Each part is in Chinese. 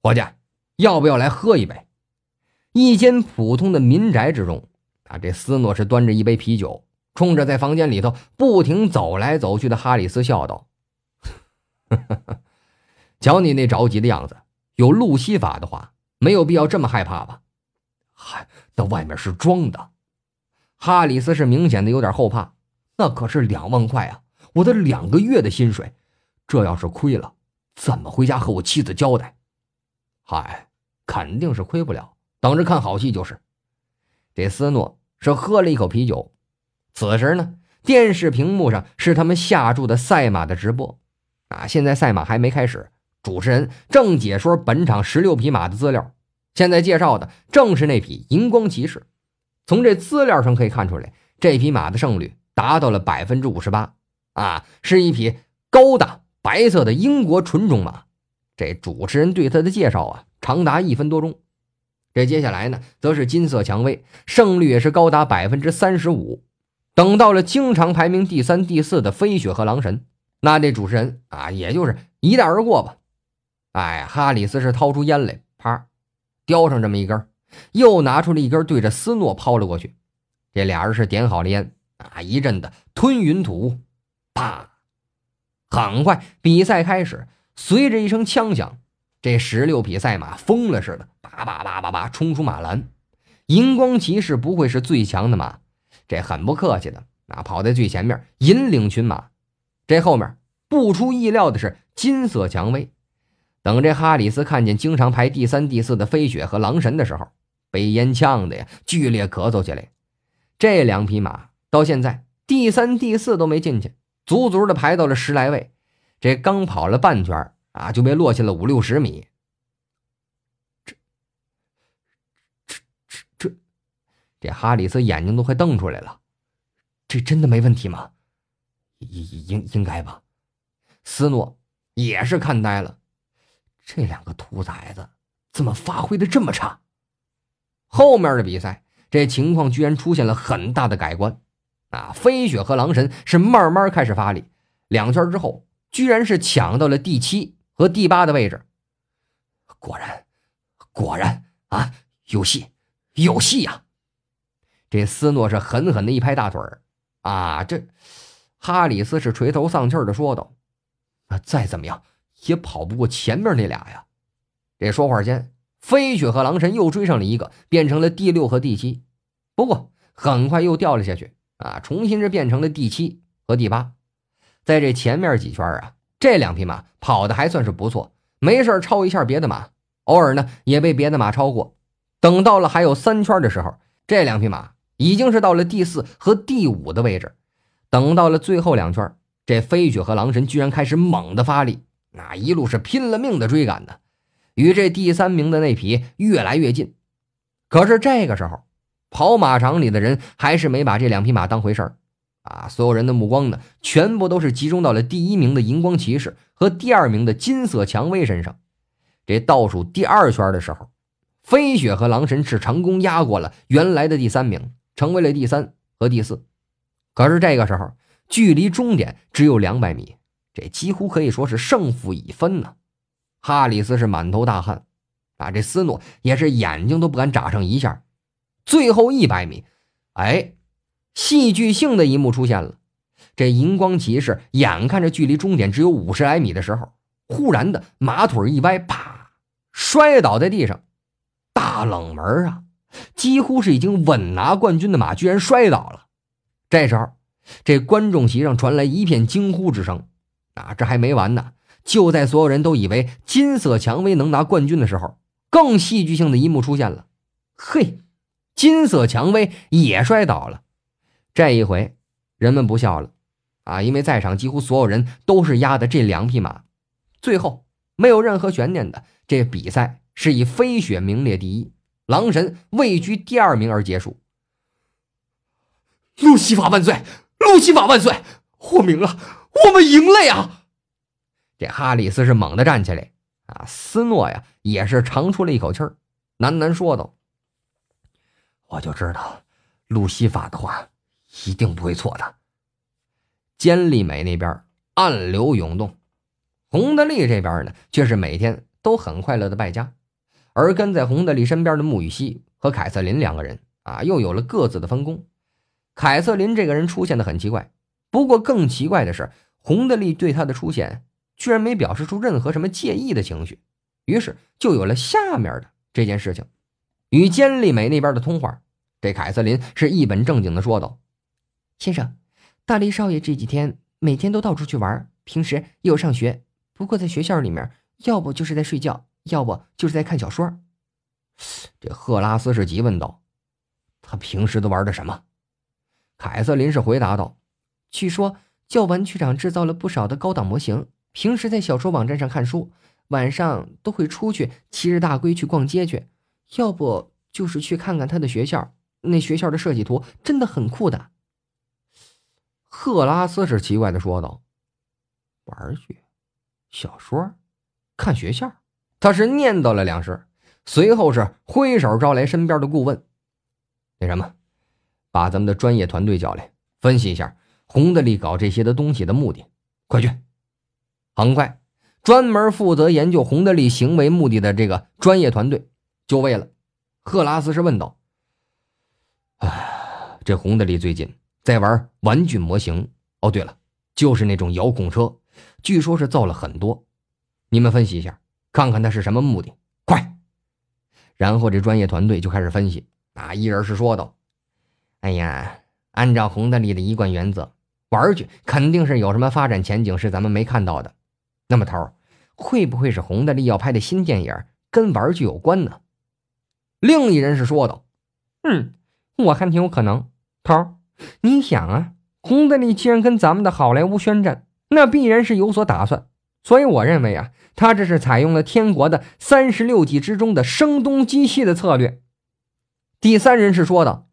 伙计，要不要来喝一杯？一间普通的民宅之中，啊，这斯诺是端着一杯啤酒，冲着在房间里头不停走来走去的哈里斯笑道：“瞧你那着急的样子，有路西法的话，没有必要这么害怕吧？”“嗨，那外面是装的。”哈里斯是明显的有点后怕，那可是两万块啊，我的两个月的薪水，这要是亏了，怎么回家和我妻子交代？嗨，肯定是亏不了。等着看好戏就是。这斯诺是喝了一口啤酒。此时呢，电视屏幕上是他们下注的赛马的直播。啊，现在赛马还没开始，主持人正解说本场十六匹马的资料。现在介绍的正是那匹荧光骑士。从这资料上可以看出来，这匹马的胜率达到了百分之五十八。啊，是一匹高大白色的英国纯种马。这主持人对他的介绍啊，长达一分多钟。这接下来呢，则是金色蔷薇，胜率也是高达百分之三十五。等到了经常排名第三、第四的飞雪和狼神，那这主持人啊，也就是一带而过吧。哎，哈里斯是掏出烟来，啪，叼上这么一根，又拿出了一根，对着斯诺抛了过去。这俩人是点好了烟啊，一阵的吞云吐雾，啪！很快比赛开始，随着一声枪响。这十六匹赛马疯了似的，叭叭叭叭叭冲出马栏。荧光骑士不会是最强的马，这很不客气的啊，跑在最前面引领群马。这后面不出意料的是金色蔷薇。等这哈里斯看见经常排第三、第四的飞雪和狼神的时候，被烟呛的呀，剧烈咳嗽起来。这两匹马到现在第三、第四都没进去，足足的排到了十来位。这刚跑了半圈。啊，就被落下了五六十米。这、这、这、这，这哈里斯眼睛都快瞪出来了。这真的没问题吗？应应应该吧。斯诺也是看呆了，这两个兔崽子怎么发挥的这么差？后面的比赛，这情况居然出现了很大的改观。啊，飞雪和狼神是慢慢开始发力，两圈之后，居然是抢到了第七。和第八的位置，果然，果然啊，有戏，有戏呀！这斯诺是狠狠的一拍大腿，啊，这哈里斯是垂头丧气的说道：“啊，再怎么样也跑不过前面那俩呀！”这说话间，飞雪和狼神又追上了一个，变成了第六和第七，不过很快又掉了下去，啊，重新是变成了第七和第八，在这前面几圈啊。这两匹马跑的还算是不错，没事超一下别的马，偶尔呢也被别的马超过。等到了还有三圈的时候，这两匹马已经是到了第四和第五的位置。等到了最后两圈，这飞雪和狼神居然开始猛的发力，那一路是拼了命的追赶呢，与这第三名的那匹越来越近。可是这个时候，跑马场里的人还是没把这两匹马当回事儿。啊！所有人的目光呢，全部都是集中到了第一名的荧光骑士和第二名的金色蔷薇身上。这倒数第二圈的时候，飞雪和狼神是成功压过了原来的第三名，成为了第三和第四。可是这个时候，距离终点只有两百米，这几乎可以说是胜负已分呢。哈里斯是满头大汗，啊，这斯诺也是眼睛都不敢眨上一下。最后一百米，哎。戏剧性的一幕出现了，这荧光骑士眼看着距离终点只有五十来米的时候，忽然的马腿一歪，啪，摔倒在地上。大冷门啊！几乎是已经稳拿冠军的马，居然摔倒了。这时候，这观众席上传来一片惊呼之声。啊，这还没完呢！就在所有人都以为金色蔷薇能拿冠军的时候，更戏剧性的一幕出现了。嘿，金色蔷薇也摔倒了。这一回，人们不笑了，啊，因为在场几乎所有人都是压的这两匹马，最后没有任何悬念的，这比赛是以飞雪名列第一，狼神位居第二名而结束。路西法万岁！路西法万岁！我明了，我们赢了呀！这哈里斯是猛地站起来，啊，斯诺呀也是长出了一口气儿，喃喃说道：“我就知道，路西法的话。”一定不会错的。坚利美那边暗流涌动，洪德利这边呢，却是每天都很快乐的败家，而跟在洪德利身边的穆雨熙和凯瑟琳两个人啊，又有了各自的分工。凯瑟琳这个人出现的很奇怪，不过更奇怪的是，洪德利对他的出现居然没表示出任何什么介意的情绪，于是就有了下面的这件事情。与坚利美那边的通话，这凯瑟琳是一本正经的说道：“先生，大力少爷这几天每天都到处去玩，平时也有上学，不过在学校里面，要不就是在睡觉，要不就是在看小说。”这赫拉斯是急问道：“他平时都玩的什么？”凯瑟琳是回答道：“据说教玩具厂制造了不少的高档模型，平时在小说网站上看书，晚上都会出去骑着大龟去逛街去，要不就是去看看他的学校。那学校的设计图真的很酷的。”赫拉斯是奇怪的说道：“玩具、小说、看学校。”他是念叨了两声，随后是挥手招来身边的顾问：“那什么。”把咱们的专业团队叫来，分析一下洪德利搞这些的东西的目的。快去！很快，专门负责研究洪德利行为目的的这个专业团队就位了。赫拉斯是问道：“哎，这洪德利最近在玩玩具模型？哦，对了，就是那种遥控车，据说是造了很多。你们分析一下，看看他是什么目的。快！”然后这专业团队就开始分析。啊，一人是说道。哎呀，按照洪大力的一贯原则，玩具肯定是有什么发展前景是咱们没看到的。那么头，会不会是洪大力要拍的新电影跟玩具有关呢？另一人是说道：“嗯，我看挺有可能。头，你想啊，洪德利既然跟咱们的好莱坞宣战，那必然是有所打算。所以我认为啊，他这是采用了天国的三十六计之中的声东击西的策略。”第三人是说道。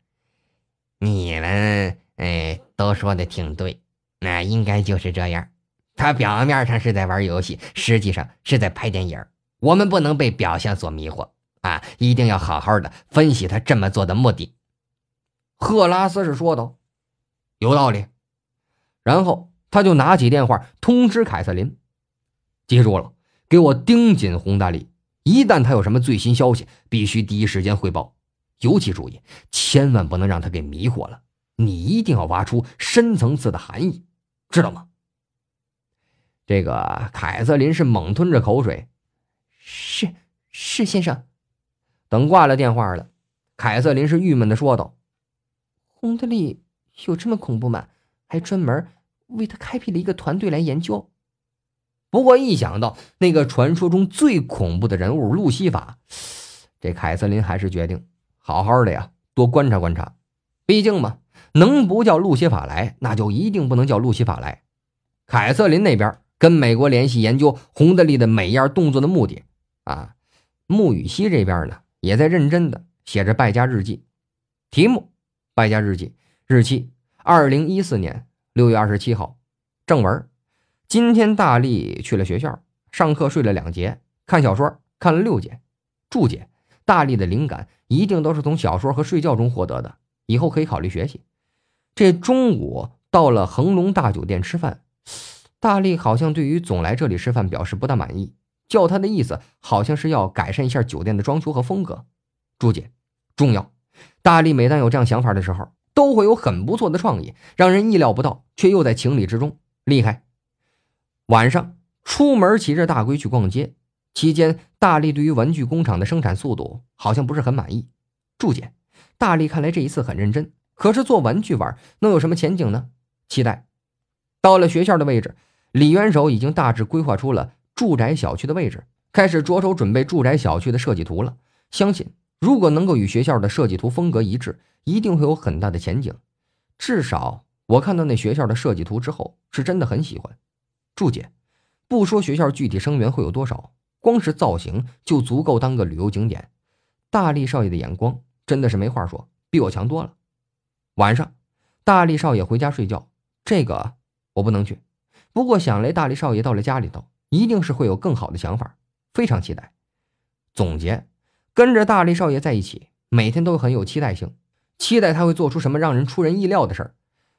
你们哎，都说的挺对，那应该就是这样。他表面上是在玩游戏，实际上是在拍电影。我们不能被表象所迷惑啊，一定要好好的分析他这么做的目的。赫拉斯是说道：“有道理。”然后他就拿起电话通知凯瑟琳：“记住了，给我盯紧洪大力，一旦他有什么最新消息，必须第一时间汇报。”尤其注意，千万不能让他给迷惑了。你一定要挖出深层次的含义，知道吗？这个凯瑟琳是猛吞着口水。是是，先生。等挂了电话了，凯瑟琳是郁闷的说道：“洪德利有这么恐怖吗？还专门为他开辟了一个团队来研究。”不过一想到那个传说中最恐怖的人物路西法，这凯瑟琳还是决定。好好的呀，多观察观察，毕竟嘛，能不叫路西法来，那就一定不能叫路西法来。凯瑟琳那边跟美国联系研究洪德利的每样动作的目的啊，穆雨熙这边呢也在认真的写着败家日记，题目：败家日记，日期：二零一四年六月二十七号，正文：今天大力去了学校，上课睡了两节，看小说看了六节，注解。大力的灵感一定都是从小说和睡觉中获得的，以后可以考虑学习。这中午到了恒隆大酒店吃饭，大力好像对于总来这里吃饭表示不大满意，叫他的意思好像是要改善一下酒店的装修和风格。注解重要：大力每当有这样想法的时候，都会有很不错的创意，让人意料不到，却又在情理之中，厉害。晚上出门骑着大龟去逛街。期间，大力对于玩具工厂的生产速度好像不是很满意。注解：大力看来这一次很认真，可是做玩具玩能有什么前景呢？期待。到了学校的位置，李元首已经大致规划出了住宅小区的位置，开始着手准备住宅小区的设计图了。相信如果能够与学校的设计图风格一致，一定会有很大的前景。至少我看到那学校的设计图之后，是真的很喜欢。注解：不说学校具体生源会有多少。光是造型就足够当个旅游景点，大力少爷的眼光真的是没话说，比我强多了。晚上，大力少爷回家睡觉，这个我不能去。不过想来大力少爷到了家里头，一定是会有更好的想法，非常期待。总结：跟着大力少爷在一起，每天都很有期待性，期待他会做出什么让人出人意料的事儿。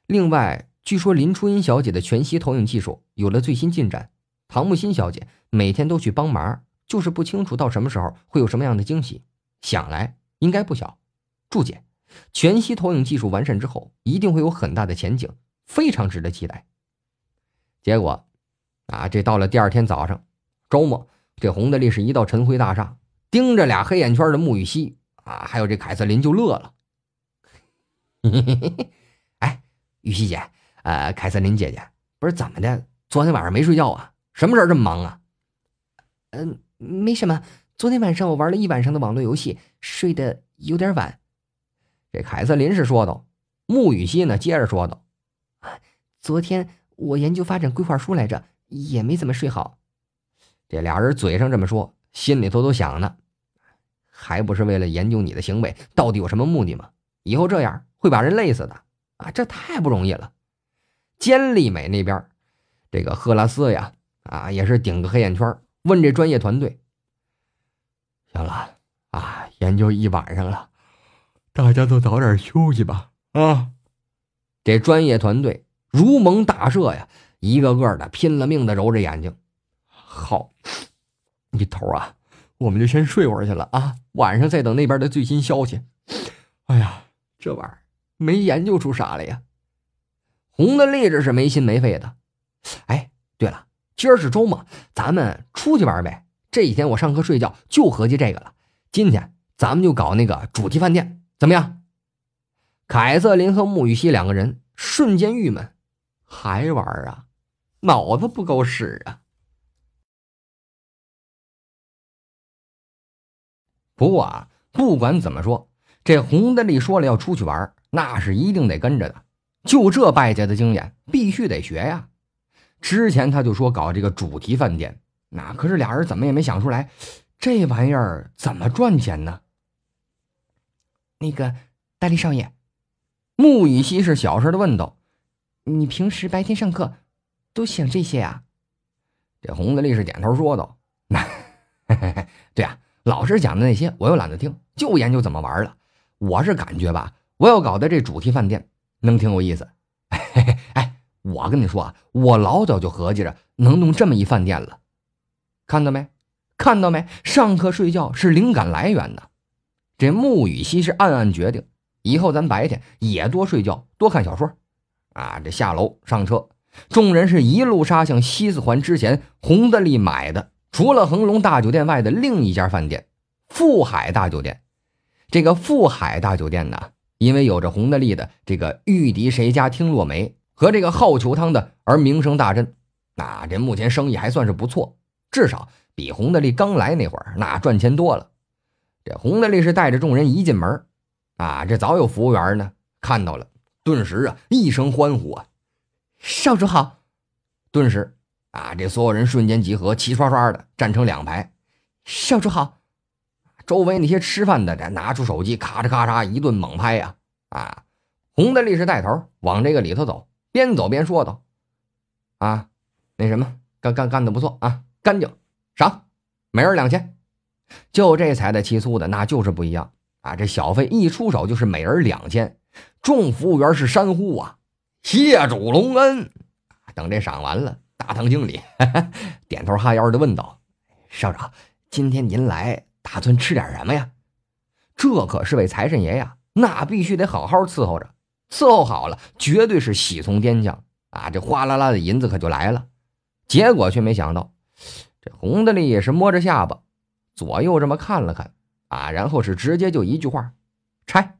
另外，据说林初音小姐的全息投影技术有了最新进展。唐木心小姐每天都去帮忙，就是不清楚到什么时候会有什么样的惊喜。想来应该不小。注解：全息投影技术完善之后，一定会有很大的前景，非常值得期待。结果，啊，这到了第二天早上，周末，这洪德利是一到晨辉大厦，盯着俩黑眼圈的穆雨熙啊，还有这凯瑟琳就乐了。哎，雨熙姐，呃，凯瑟琳姐姐，不是怎么的？昨天晚上没睡觉啊？什么事儿这么忙啊？嗯，没什么。昨天晚上我玩了一晚上的网络游戏，睡得有点晚。这凯瑟琳是说道。穆雨熙呢，接着说道：“啊昨天我研究发展规划书来着，也没怎么睡好。”这俩人嘴上这么说，心里头都想呢，还不是为了研究你的行为到底有什么目的吗？以后这样会把人累死的啊！这太不容易了。坚利美那边，这个赫拉斯呀，啊，也是顶个黑眼圈，问这专业团队：“行了啊，研究一晚上了。”大家都早点休息吧！啊，这专业团队如蒙大赦呀，一个个的拼了命的揉着眼睛。好，你头啊，我们就先睡会儿去了啊，晚上再等那边的最新消息。哎呀，这玩意儿没研究出啥来呀？红的励志是没心没肺的。哎，对了，今儿是周末，咱们出去玩呗。这几天我上课睡觉就合计这个了。今天咱们就搞那个主题饭店。怎么样？凯瑟琳和穆雨熙两个人瞬间郁闷，还玩啊？脑子不够使啊！不过啊，不管怎么说，这洪德利说了要出去玩，那是一定得跟着的。就这败家的经验，必须得学呀！之前他就说搞这个主题饭店，那可是俩人怎么也没想出来，这玩意儿怎么赚钱呢？那个大力少爷，穆雨熙是小声的问道：“你平时白天上课都想这些啊？”这红德利是点头说道：“那，对啊，老师讲的那些我又懒得听，就研究怎么玩了。我是感觉吧，我要搞的这主题饭店能挺有意思。哎，我跟你说啊，我老早就合计着能弄这么一饭店了。看到没？看到没？上课睡觉是灵感来源呢。”这穆雨熙是暗暗决定，以后咱白天也多睡觉，多看小说。啊，这下楼上车，众人是一路杀向西四环之前洪德利买的，除了恒隆大酒店外的另一家饭店——富海大酒店。这个富海大酒店呢，因为有着洪德利的这个“玉笛谁家听落梅”和这个好球汤的而名声大振。那这目前生意还算是不错，至少比洪德利刚来那会儿那赚钱多了。这洪德利是带着众人一进门，啊，这早有服务员呢，看到了，顿时啊一声欢呼啊，少主好！顿时啊，这所有人瞬间集合，齐刷刷的站成两排，少主好！周围那些吃饭的，拿出手机，咔嚓咔嚓一顿猛拍呀！啊，洪德利是带头往这个里头走，边走边说道：“啊，那什么，干干干的不错啊，干净，赏，每人两千。”就这财大气粗的，那就是不一样啊！这小费一出手就是每人两千，众服务员是山呼啊，谢主隆恩！等这赏完了，大堂经理 点头哈腰的问道：“少长，今天您来打算吃点什么呀？这可是位财神爷呀，那必须得好好伺候着，伺候好了，绝对是喜从天降啊！这哗啦啦的银子可就来了。结果却没想到，这洪德利也是摸着下巴。左右这么看了看，啊，然后是直接就一句话，拆。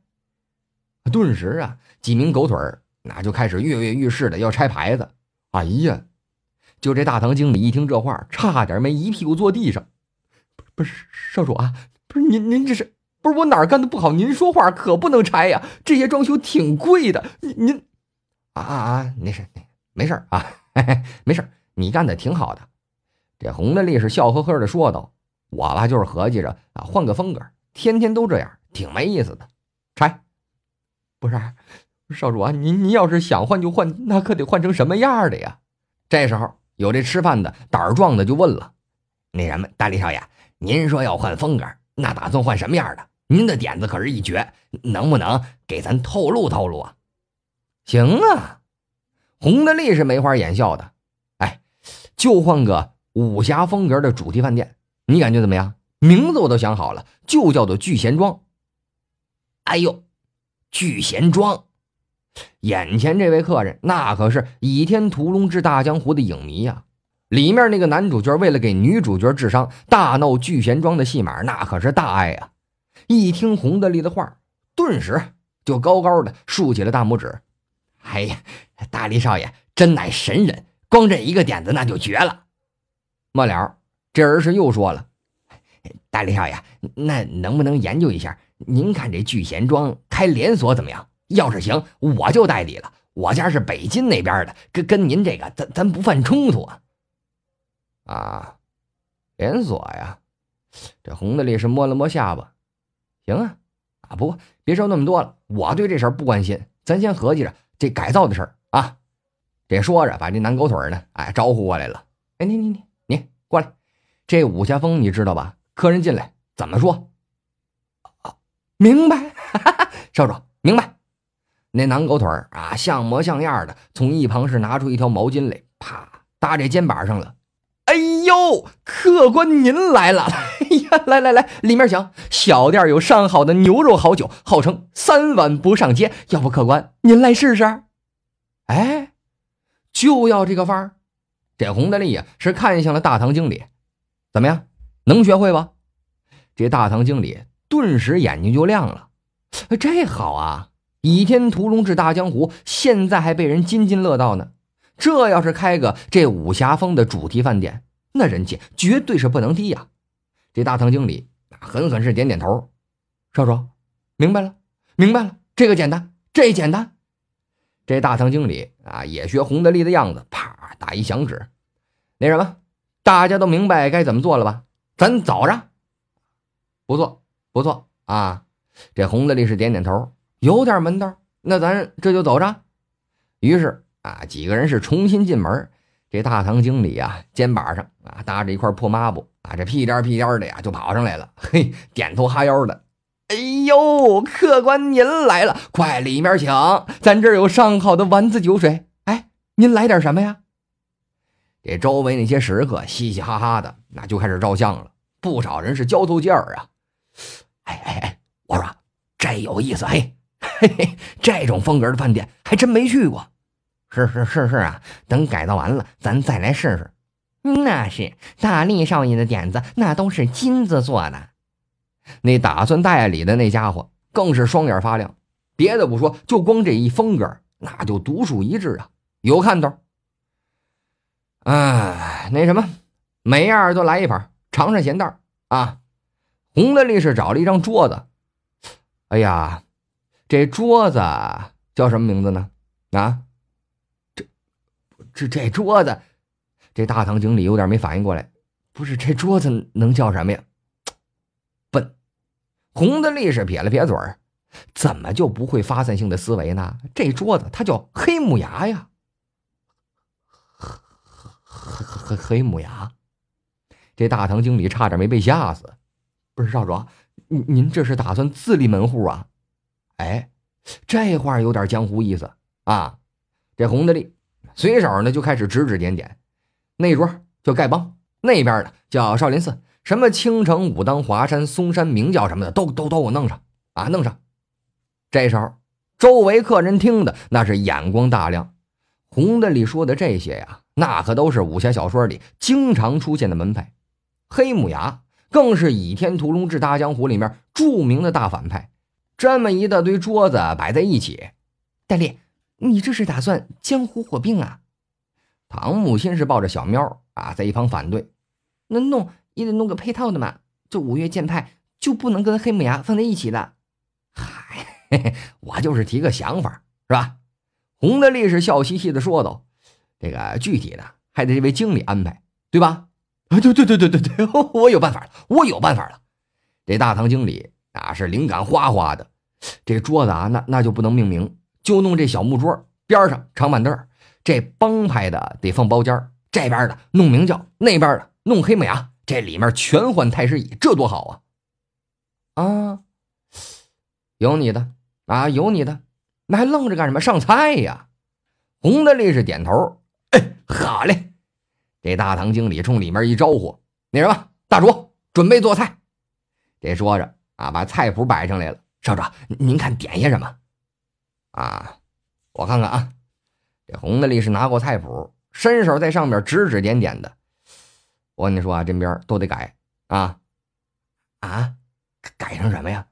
顿时啊，几名狗腿儿那就开始跃跃欲试的要拆牌子。哎呀，就这大堂经理一听这话，差点没一屁股坐地上。不是不是少主啊，不是您您这是不是我哪儿干的不好？您说话可不能拆呀，这些装修挺贵的。您您啊啊啊，没事没事啊，没事你干的挺好的。这洪德利是笑呵呵的说道。我吧，就是合计着啊，换个风格，天天都这样，挺没意思的。拆，不是少主啊，您您要是想换就换，那可得换成什么样的呀？这时候有这吃饭的胆儿壮的就问了：“那什么，大力少爷，您说要换风格，那打算换什么样的？您的点子可是一绝，能不能给咱透露透露啊？”行啊，洪德利是没法掩笑的。哎，就换个武侠风格的主题饭店。你感觉怎么样？名字我都想好了，就叫做聚贤庄。哎呦，聚贤庄！眼前这位客人，那可是《倚天屠龙之大江湖》的影迷呀。里面那个男主角为了给女主角治伤，大闹聚贤庄的戏码，那可是大爱啊！一听洪德利的话，顿时就高高的竖起了大拇指。哎呀，大力少爷真乃神人，光这一个点子那就绝了。末了，这人是又说了：“大力少爷，那能不能研究一下？您看这聚贤庄开连锁怎么样？要是行，我就代理了。我家是北京那边的，跟跟您这个咱咱不犯冲突啊。”啊，连锁呀！这洪德利是摸了摸下巴，行啊，啊，不别说那么多了，我对这事儿不关心，咱先合计着这改造的事儿啊。这说着，把这男狗腿呢，哎，招呼过来了。哎，你你你你过来，这武家峰你知道吧？客人进来怎么说？啊，明白，哈哈少主明白。那男狗腿啊，像模像样的从一旁是拿出一条毛巾来，啪搭这肩膀上了。哎呦，客官您来了！哎呀，来来来，里面请。小店有上好的牛肉好酒，号称三碗不上街。要不客官您来试试？哎，就要这个范儿。这洪德利呀，是看向了大堂经理，怎么样，能学会吧？这大堂经理顿时眼睛就亮了。这好啊，《倚天屠龙志大江湖》现在还被人津津乐道呢。这要是开个这武侠风的主题饭店，那人气绝对是不能低呀！这大堂经理狠狠是点点头，少主，明白了，明白了，这个简单，这简单。这大堂经理啊，也学洪德利的样子，啪打一响指，那什么，大家都明白该怎么做了吧？咱走着。不错，不错啊！这洪德利是点点头，有点门道。那咱这就走着。于是。啊，几个人是重新进门。这大堂经理啊，肩膀上啊搭着一块破抹布啊，这屁颠屁颠的呀就跑上来了。嘿，点头哈腰的。哎呦，客官您来了，快里面请，咱这儿有上好的丸子酒水。哎，您来点什么呀？这周围那些食客嘻嘻哈哈的，那就开始照相了。不少人是交头接耳啊。哎哎哎，我说这有意思，嘿嘿嘿，这种风格的饭店还真没去过。是是是是啊，等改造完了，咱再来试试。那是大力少爷的点子，那都是金子做的。那打算代理的那家伙更是双眼发亮。别的不说，就光这一风格，那就独树一帜啊，有看头。哎，那什么，每样都来一盘，尝尝咸淡啊。洪德利是找了一张桌子。哎呀，这桌子叫什么名字呢？啊？这这这桌子，这大堂经理有点没反应过来，不是这桌子能叫什么呀？笨，洪德利是撇了撇嘴儿，怎么就不会发散性的思维呢？这桌子它叫黑木牙呀，黑黑黑黑木牙，这大堂经理差点没被吓死。不是少主，您您这是打算自立门户啊？哎，这话有点江湖意思啊。这洪德利。随手呢就开始指指点点，那桌叫丐帮，那边的叫少林寺，什么青城、武当、华山、嵩山、明教什么的，都都都给我弄上啊，弄上。这时候，周围客人听的那是眼光大亮。洪德利说的这些呀，那可都是武侠小说里经常出现的门派，黑木崖更是《倚天屠龙志大江湖》里面著名的大反派。这么一大堆桌子摆在一起，大力。你这是打算江湖火并啊？唐木先是抱着小喵啊，在一旁反对。那弄也得弄个配套的嘛，这五岳剑派就不能跟黑木崖放在一起的。嗨，我就是提个想法，是吧？洪德利是笑嘻嘻的说道：“这个具体的还得这位经理安排，对吧？”啊，对对对对对对，我有办法了，我有办法了。这大堂经理啊，是灵感哗哗的。这桌子啊，那那就不能命名。就弄这小木桌边上长板凳这帮派的得放包间这边的弄明教，那边的弄黑木崖，这里面全换太师椅，这多好啊！啊，有你的啊，有你的，那还愣着干什么？上菜呀！洪德利是点头，哎，好嘞。这大堂经理冲里面一招呼：“那什么，大厨准备做菜。这说着啊，把菜谱摆上来了。少主，您看点些什么？啊，我看看啊。这洪德利是拿过菜谱，伸手在上面指指点点的。我跟你说啊，这边都得改啊啊，改成什么呀？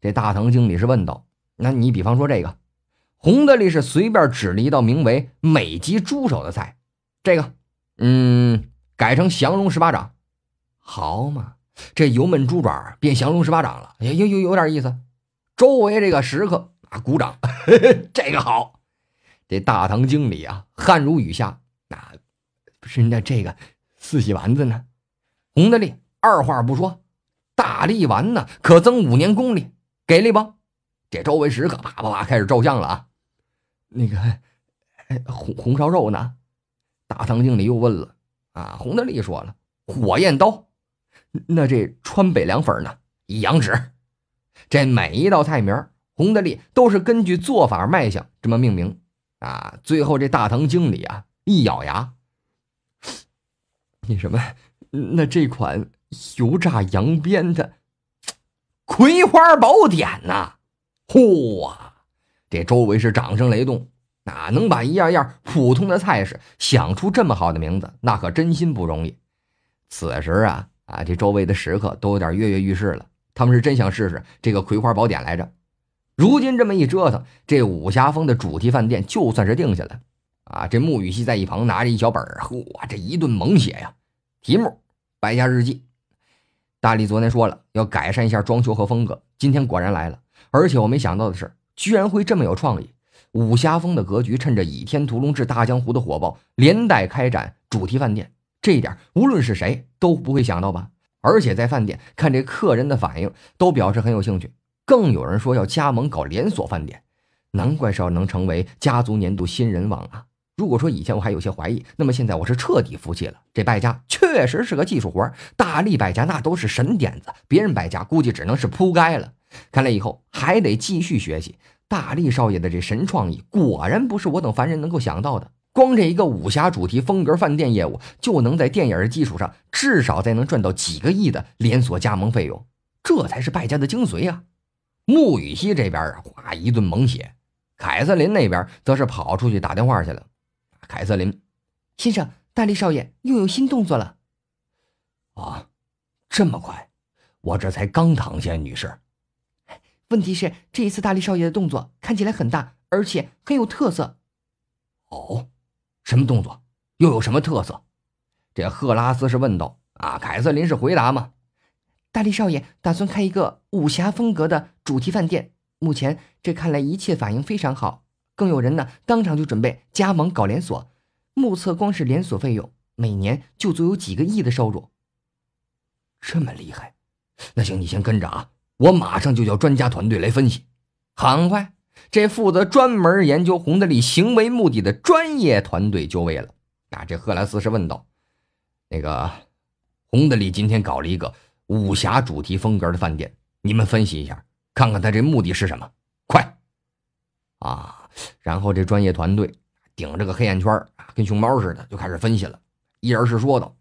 这大堂经理是问道。那你比方说这个，洪德利是随便指了一道名为美极猪手的菜，这个，嗯，改成降龙十八掌，好嘛？这油焖猪爪变降龙十八掌了，有有有有点意思。周围这个食客啊，鼓掌，这个好。这大堂经理啊，汗如雨下。那不是那这个四喜丸子呢？洪德利二话不说，大力丸呢，可增五年功力，给力不？这周围食客啪啪啪开始照相了啊。那个红红烧肉呢？大堂经理又问了啊。洪德利说了，火焰刀。那这川北凉粉呢？一阳指。这每一道菜名，洪德利都是根据做法卖相这么命名啊。最后这大堂经理啊，一咬牙，那什么，那这款油炸羊鞭的《葵花宝典》呐，嚯啊！这周围是掌声雷动。哪能把一样样普通的菜式想出这么好的名字？那可真心不容易。此时啊。啊，这周围的食客都有点跃跃欲试了，他们是真想试试这个《葵花宝典》来着。如今这么一折腾，这武侠风的主题饭店就算是定下来。啊，这穆雨熙在一旁拿着一小本儿，嚯，这一顿猛写呀。题目《败家日记》。大力昨天说了要改善一下装修和风格，今天果然来了。而且我没想到的是，居然会这么有创意。武侠风的格局，趁着《倚天屠龙志》大江湖的火爆，连带开展主题饭店。这一点，无论是谁都不会想到吧？而且在饭店看这客人的反应，都表示很有兴趣。更有人说要加盟搞连锁饭店，难怪少能成为家族年度新人王啊！如果说以前我还有些怀疑，那么现在我是彻底服气了。这败家确实是个技术活，大力败家那都是神点子，别人败家估计只能是铺盖了。看来以后还得继续学习大力少爷的这神创意，果然不是我等凡人能够想到的。光这一个武侠主题风格饭店业务，就能在电影的基础上，至少再能赚到几个亿的连锁加盟费用，这才是败家的精髓啊！穆雨熙这边啊，哗一顿猛写，凯瑟琳那边则是跑出去打电话去了。凯瑟琳先生，大力少爷又有新动作了。啊，这么快？我这才刚躺下，女士。问题是这一次大力少爷的动作看起来很大，而且很有特色。哦。什么动作？又有什么特色？这赫拉斯是问道。啊，凯瑟琳是回答吗？大力少爷打算开一个武侠风格的主题饭店，目前这看来一切反应非常好，更有人呢当场就准备加盟搞连锁，目测光是连锁费用每年就足有几个亿的收入。这么厉害？那行，你先跟着啊，我马上就叫专家团队来分析。很快。这负责专门研究洪德利行为目的的专业团队就位了。啊，这赫莱斯是问道：“那个，洪德利今天搞了一个武侠主题风格的饭店，你们分析一下，看看他这目的是什么？快！”啊，然后这专业团队顶着个黑眼圈啊，跟熊猫似的，就开始分析了。一人是说道：“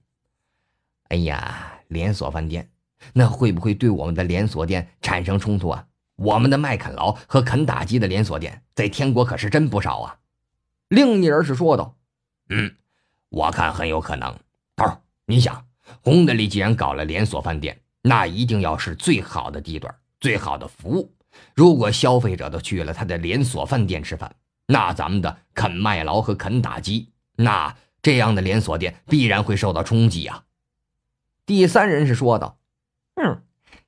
哎呀，连锁饭店，那会不会对我们的连锁店产生冲突啊？”我们的麦肯劳和肯塔基的连锁店在天国可是真不少啊！另一人是说道：“嗯，我看很有可能。头，你想，洪德利既然搞了连锁饭店，那一定要是最好的地段、最好的服务。如果消费者都去了他的连锁饭店吃饭，那咱们的肯麦劳和肯塔基，那这样的连锁店必然会受到冲击啊！”第三人是说道：“嗯，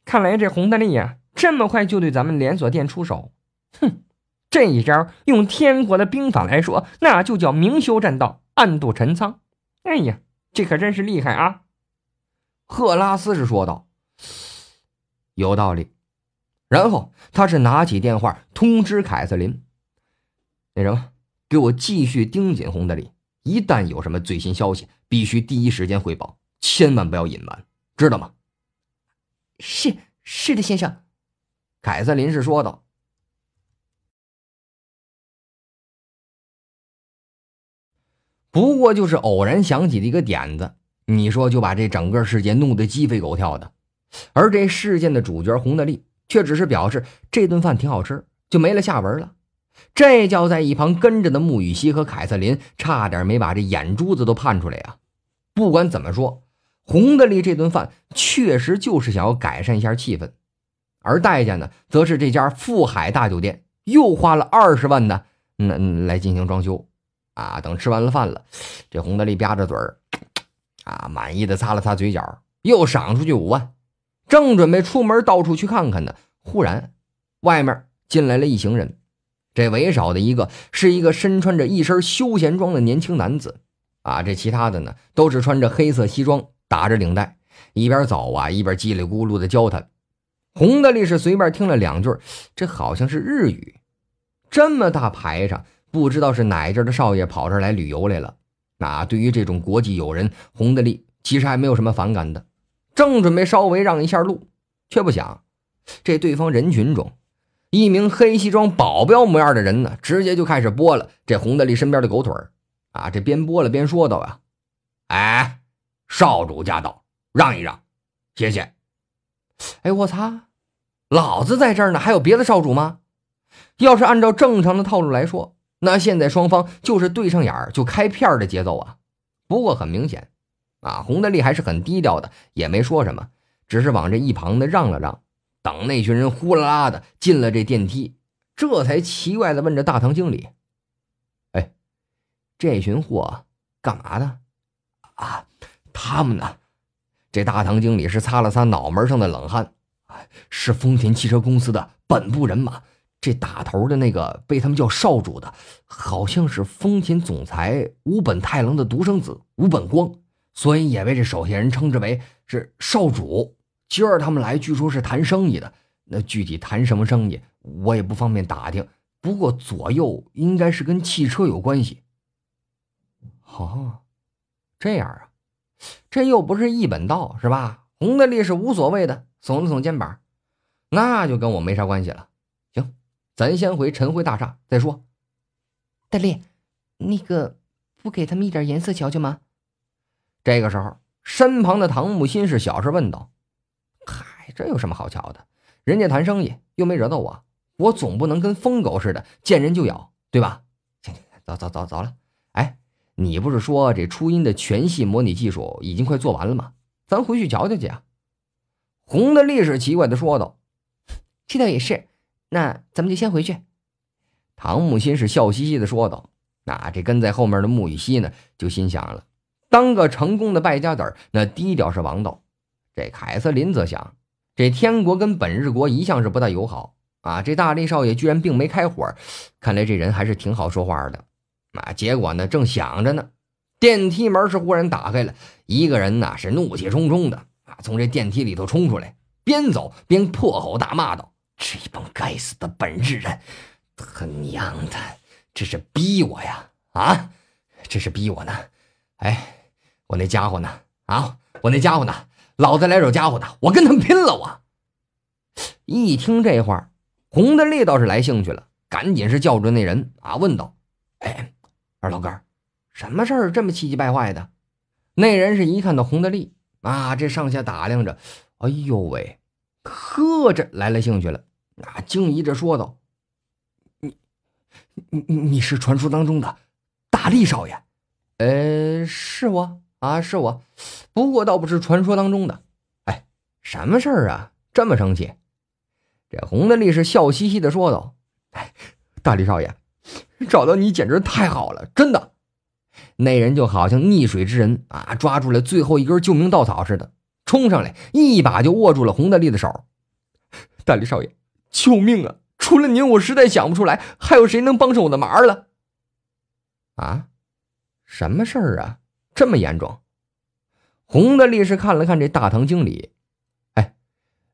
看来这洪德利呀。”这么快就对咱们连锁店出手，哼！这一招用天国的兵法来说，那就叫明修栈道，暗度陈仓。哎呀，这可真是厉害啊！赫拉斯是说道：“有道理。”然后他是拿起电话通知凯瑟琳：“那什么，给我继续盯紧洪德利，一旦有什么最新消息，必须第一时间汇报，千万不要隐瞒，知道吗？”“是，是的，先生。”凯瑟琳是说道：“不过就是偶然想起的一个点子，你说就把这整个事件弄得鸡飞狗跳的。而这事件的主角洪德利却只是表示这顿饭挺好吃，就没了下文了。这叫在一旁跟着的穆雨熙和凯瑟琳差点没把这眼珠子都盼出来呀！不管怎么说，洪德利这顿饭确实就是想要改善一下气氛，而代价呢，则是这家富海大酒店又花了二十万呢，那来进行装修。啊，等吃完了饭了，这洪德利吧着嘴儿，啊，满意的擦了擦嘴角，又赏出去五万，正准备出门到处去看看呢，忽然，外面进来了一行人。这为首的一个是一个身穿着一身休闲装的年轻男子，啊，这其他的呢都是穿着黑色西装，打着领带，一边走啊一边叽里咕噜的交谈。洪德利是随便听了两句，这好像是日语。这么大排场，不知道是哪一阵的少爷跑这来旅游来了。那对于这种国际友人，洪德利其实还没有什么反感的，正准备稍微让一下路，却不想这对方人群中。一名黑西装保镖模样的人呢，直接就开始拨了这洪德利身边的狗腿啊！这边拨了边说道：“啊，哎，少主驾到，让一让，谢谢。”哎，我擦，老子在这儿呢，还有别的少主吗？要是按照正常的套路来说，那现在双方就是对上眼儿就开片儿的节奏啊。不过很明显，啊，洪德利还是很低调的，也没说什么，只是往这一旁的让了让。等那群人呼啦啦的进了这电梯，这才奇怪的问着大堂经理：“哎，这群货干嘛的？啊，他们呢？”这大堂经理是擦了擦脑门上的冷汗：“是丰田汽车公司的本部人马。这打头的那个被他们叫少主的，好像是丰田总裁吴本太郎的独生子吴本光，所以也被这手下人称之为是少主。”今儿他们来，据说是谈生意的。那具体谈什么生意，我也不方便打听。不过左右应该是跟汽车有关系。哦，这样啊，这又不是一本道，是吧？红的力是无所谓的，耸了耸肩膀，那就跟我没啥关系了。行，咱先回晨辉大厦再说。大力，那个不给他们一点颜色瞧瞧吗？这个时候，身旁的唐木心是小声问道。嗨，这有什么好瞧的？人家谈生意又没惹到我，我总不能跟疯狗似的见人就咬，对吧？行行，走走走走了。你不是说这初音的全系模拟技术已经快做完了吗？咱回去瞧瞧去啊！红的力士奇怪的说道：“这倒也是，那咱们就先回去。”唐木心是笑嘻嘻的说道：“那这跟在后面的穆雨熙呢，就心想了，当个成功的败家子儿，那低调是王道。”这凯瑟琳则想，这天国跟本日国一向是不大友好啊！这大力少爷居然并没开火，看来这人还是挺好说话的。啊，结果呢，正想着呢，电梯门是忽然打开了，一个人呢是怒气冲冲的啊，从这电梯里头冲出来，边走边破口大骂道：“这帮该死的本日人，他娘的，这是逼我呀！啊，这是逼我呢！哎，我那家伙呢？啊，我那家伙呢？”老子来找家伙的，我跟他们拼了！我一听这话，洪德利倒是来兴趣了，赶紧是叫住那人啊，问道：“哎，二老哥，什么事儿这么气急败坏的？”那人是一看到洪德利啊，这上下打量着，哎呦喂，呵着来了兴趣了，啊，惊疑着说道：“你，你，你是传说当中的大力少爷？呃，是我。”啊，是我，不过倒不是传说当中的。哎，什么事儿啊？这么生气？这洪德利是笑嘻嘻的说道：“哎，大力少爷，找到你简直太好了，真的。”那人就好像溺水之人啊，抓住了最后一根救命稻草似的，冲上来一把就握住了洪大利的手。大力少爷，救命啊！除了您，我实在想不出来还有谁能帮上我的忙了。啊，什么事儿啊？这么严重？洪大利是看了看这大堂经理，哎，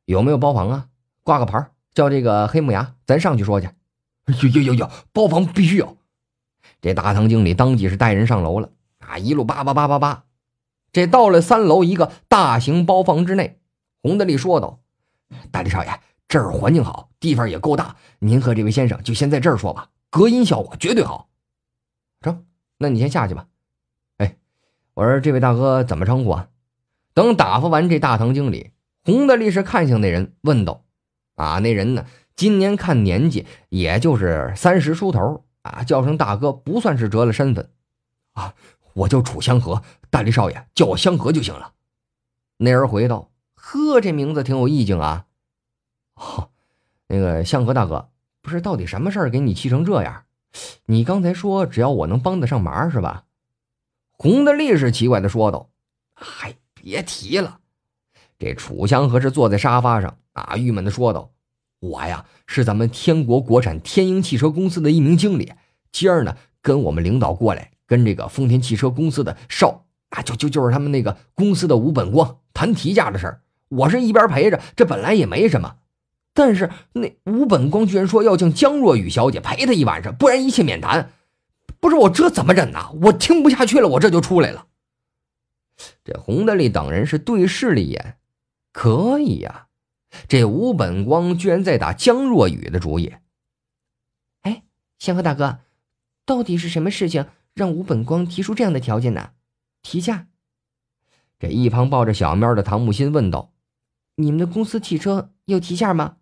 有没有包房啊？挂个牌，叫这个黑木牙，咱上去说去。有有有有，包房必须有。这大堂经理当即是带人上楼了啊，一路叭叭叭叭叭。这到了三楼一个大型包房之内，洪德利说道：“大力少爷，这儿环境好，地方也够大，您和这位先生就先在这儿说吧，隔音效果绝对好。成，那你先下去吧。”哎我说这位大哥怎么称呼啊？等打发完这大堂经理，洪德利是看向那人问道：“啊，那人呢？今年看年纪也就是三十出头啊，叫声大哥不算是折了身份啊。我叫楚香河，大力少爷叫我香河就行了。”那人回道：“呵，这名字挺有意境啊。哦，那个香河大哥，不是到底什么事儿给你气成这样？你刚才说只要我能帮得上忙是吧？”洪德利是奇怪的说道：“嗨，别提了。”这楚香河是坐在沙发上啊，郁闷的说道：“我呀是咱们天国国产天鹰汽车公司的一名经理，今儿呢跟我们领导过来，跟这个丰田汽车公司的少啊，就就就是他们那个公司的吴本光谈提价的事儿。我是一边陪着，这本来也没什么，但是那吴本光居然说要将江若雨小姐陪他一晚上，不然一切免谈。”不是我这怎么忍呐？我听不下去了，我这就出来了。这洪德利等人是对视了一眼，可以呀，这吴本光居然在打江若雨的主意。哎，仙鹤大哥，到底是什么事情让吴本光提出这样的条件呢？提价？这一旁抱着小喵的唐木心问道：“你们的公司汽车要提价吗？”“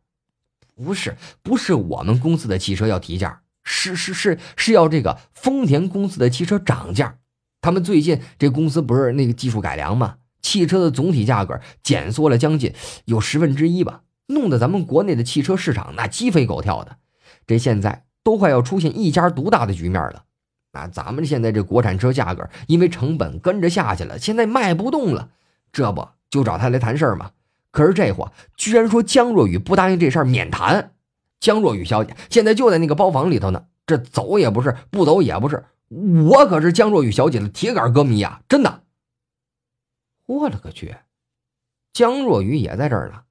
不是，不是我们公司的汽车要提价。”是是是是要这个丰田公司的汽车涨价，他们最近这公司不是那个技术改良吗？汽车的总体价格减缩了将近有十分之一吧，弄得咱们国内的汽车市场那鸡飞狗跳的，这现在都快要出现一家独大的局面了。那咱们现在这国产车价格因为成本跟着下去了，现在卖不动了，这不就找他来谈事儿吗？可是这货居然说江若雨不答应这事儿免谈。江若雨小姐现在就在那个包房里头呢，这走也不是，不走也不是。我可是江若雨小姐的铁杆歌迷啊，真的。我勒个去，江若雨也在这儿呢。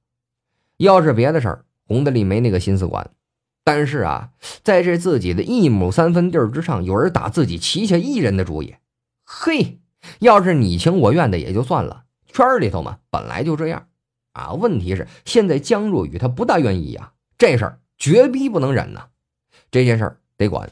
要是别的事儿，洪德利没那个心思管。但是啊，在这自己的一亩三分地儿之上，有人打自己旗下一人的主意，嘿，要是你情我愿的也就算了，圈里头嘛本来就这样啊。问题是现在江若雨她不大愿意呀，这事儿。绝逼不能忍呐！这件事儿得管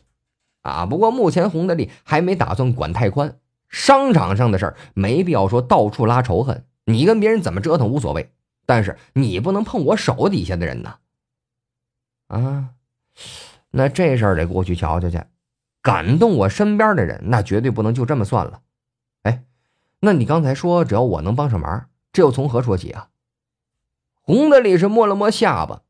啊！不过目前洪德利还没打算管太宽。商场上的事儿没必要说到处拉仇恨，你跟别人怎么折腾无所谓，但是你不能碰我手底下的人呐！啊，那这事儿得过去瞧瞧去。感动我身边的人，那绝对不能就这么算了。哎，那你刚才说只要我能帮上忙，这又从何说起啊？洪德利是摸了摸下巴。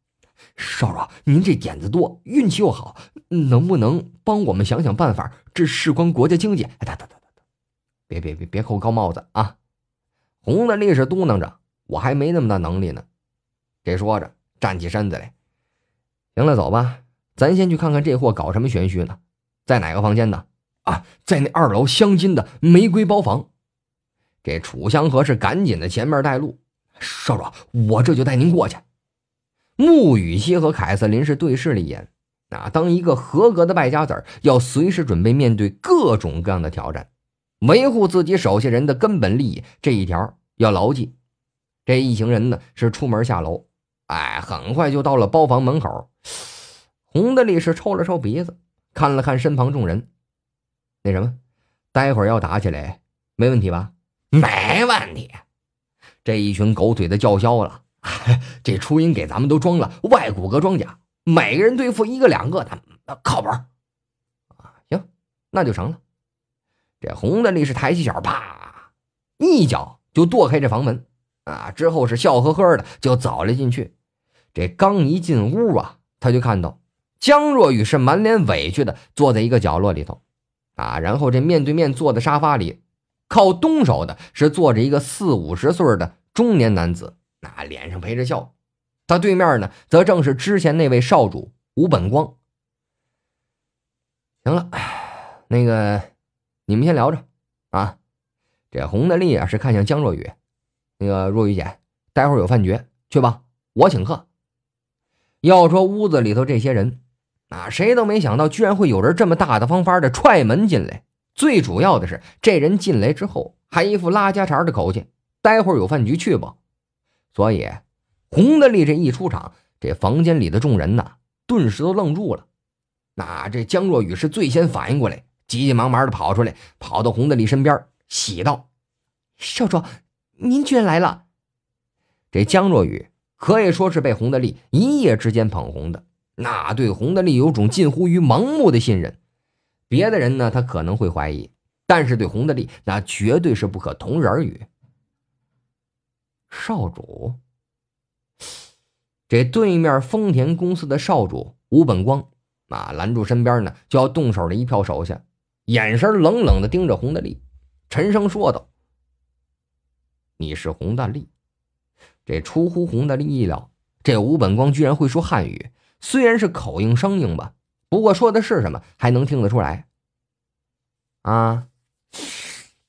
少少，您这点子多，运气又好，能不能帮我们想想办法，这事关国家经济？哎，等等等，别别别别扣高帽子啊！洪德利是嘟囔着：“我还没那么大能力呢。”这说着，站起身子来。行了，走吧，咱先去看看这货搞什么玄虚呢？在哪个房间呢？啊，在那二楼镶金的玫瑰包房。这楚香河是赶紧的前面带路。少主，我这就带您过去。穆雨熙和凯瑟琳是对视了一眼。啊，当一个合格的败家子要随时准备面对各种各样的挑战，维护自己手下人的根本利益这一条要牢记。这一行人呢是出门下楼，哎，很快就到了包房门口。洪德利是抽了抽鼻子，看了看身旁众人，那什么，待会儿要打起来，没问题吧？没问题。这一群狗腿子叫嚣了。这初音给咱们都装了外骨骼装甲，每个人对付一个两个的，靠谱啊！行，那就成了。这红的力士抬起脚，啪，一脚就跺开这房门啊！之后是笑呵呵的就走了进去。这刚一进屋啊，他就看到江若雨是满脸委屈的坐在一个角落里头啊，然后这面对面坐在沙发里，靠东手的是坐着一个四五十岁的中年男子。那脸上陪着笑，他对面呢，则正是之前那位少主吴本光。行了，那个你们先聊着啊。这洪德利啊是看向江若雨，那个若雨姐，待会儿有饭局去吧，我请客。要说屋子里头这些人，啊，谁都没想到，居然会有人这么大大方方的踹门进来。最主要的是，这人进来之后还一副拉家常的口气，待会儿有饭局去不？所以，洪德利这一出场，这房间里的众人呐，顿时都愣住了。那这江若雨是最先反应过来，急急忙忙的跑出来，跑到洪德利身边，喜道：“少主，您居然来了！这江若雨可以说是被洪德利一夜之间捧红的，那对洪德利有种近乎于盲目的信任。别的人呢，他可能会怀疑，但是对洪德利，那绝对是不可同日而语。少主，这对面丰田公司的少主吴本光啊，拦住身边呢就要动手的一票手下，眼神冷冷的盯着洪大利，沉声说道：“你是洪大利。”这出乎洪大利意料，这吴本光居然会说汉语，虽然是口音生硬吧，不过说的是什么还能听得出来。啊，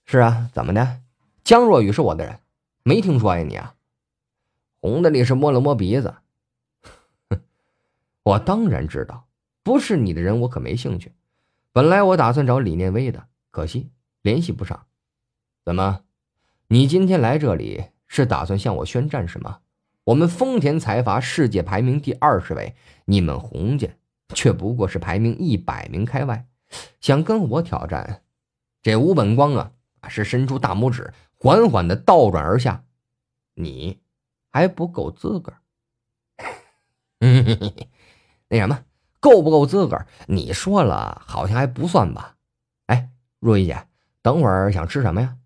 是啊，怎么的？江若雨是我的人，没听说呀你啊？洪大利是摸了摸鼻子，我当然知道，不是你的人我可没兴趣。本来我打算找李念威的，可惜联系不上。怎么，你今天来这里？是打算向我宣战是吗？我们丰田财阀世界排名第二十位，你们洪家却不过是排名一百名开外，想跟我挑战？这吴本光啊，是伸出大拇指，缓缓的倒转而下，你还不够资格。那什么，够不够资格？你说了，好像还不算吧？哎，若依姐，等会儿想吃什么呀？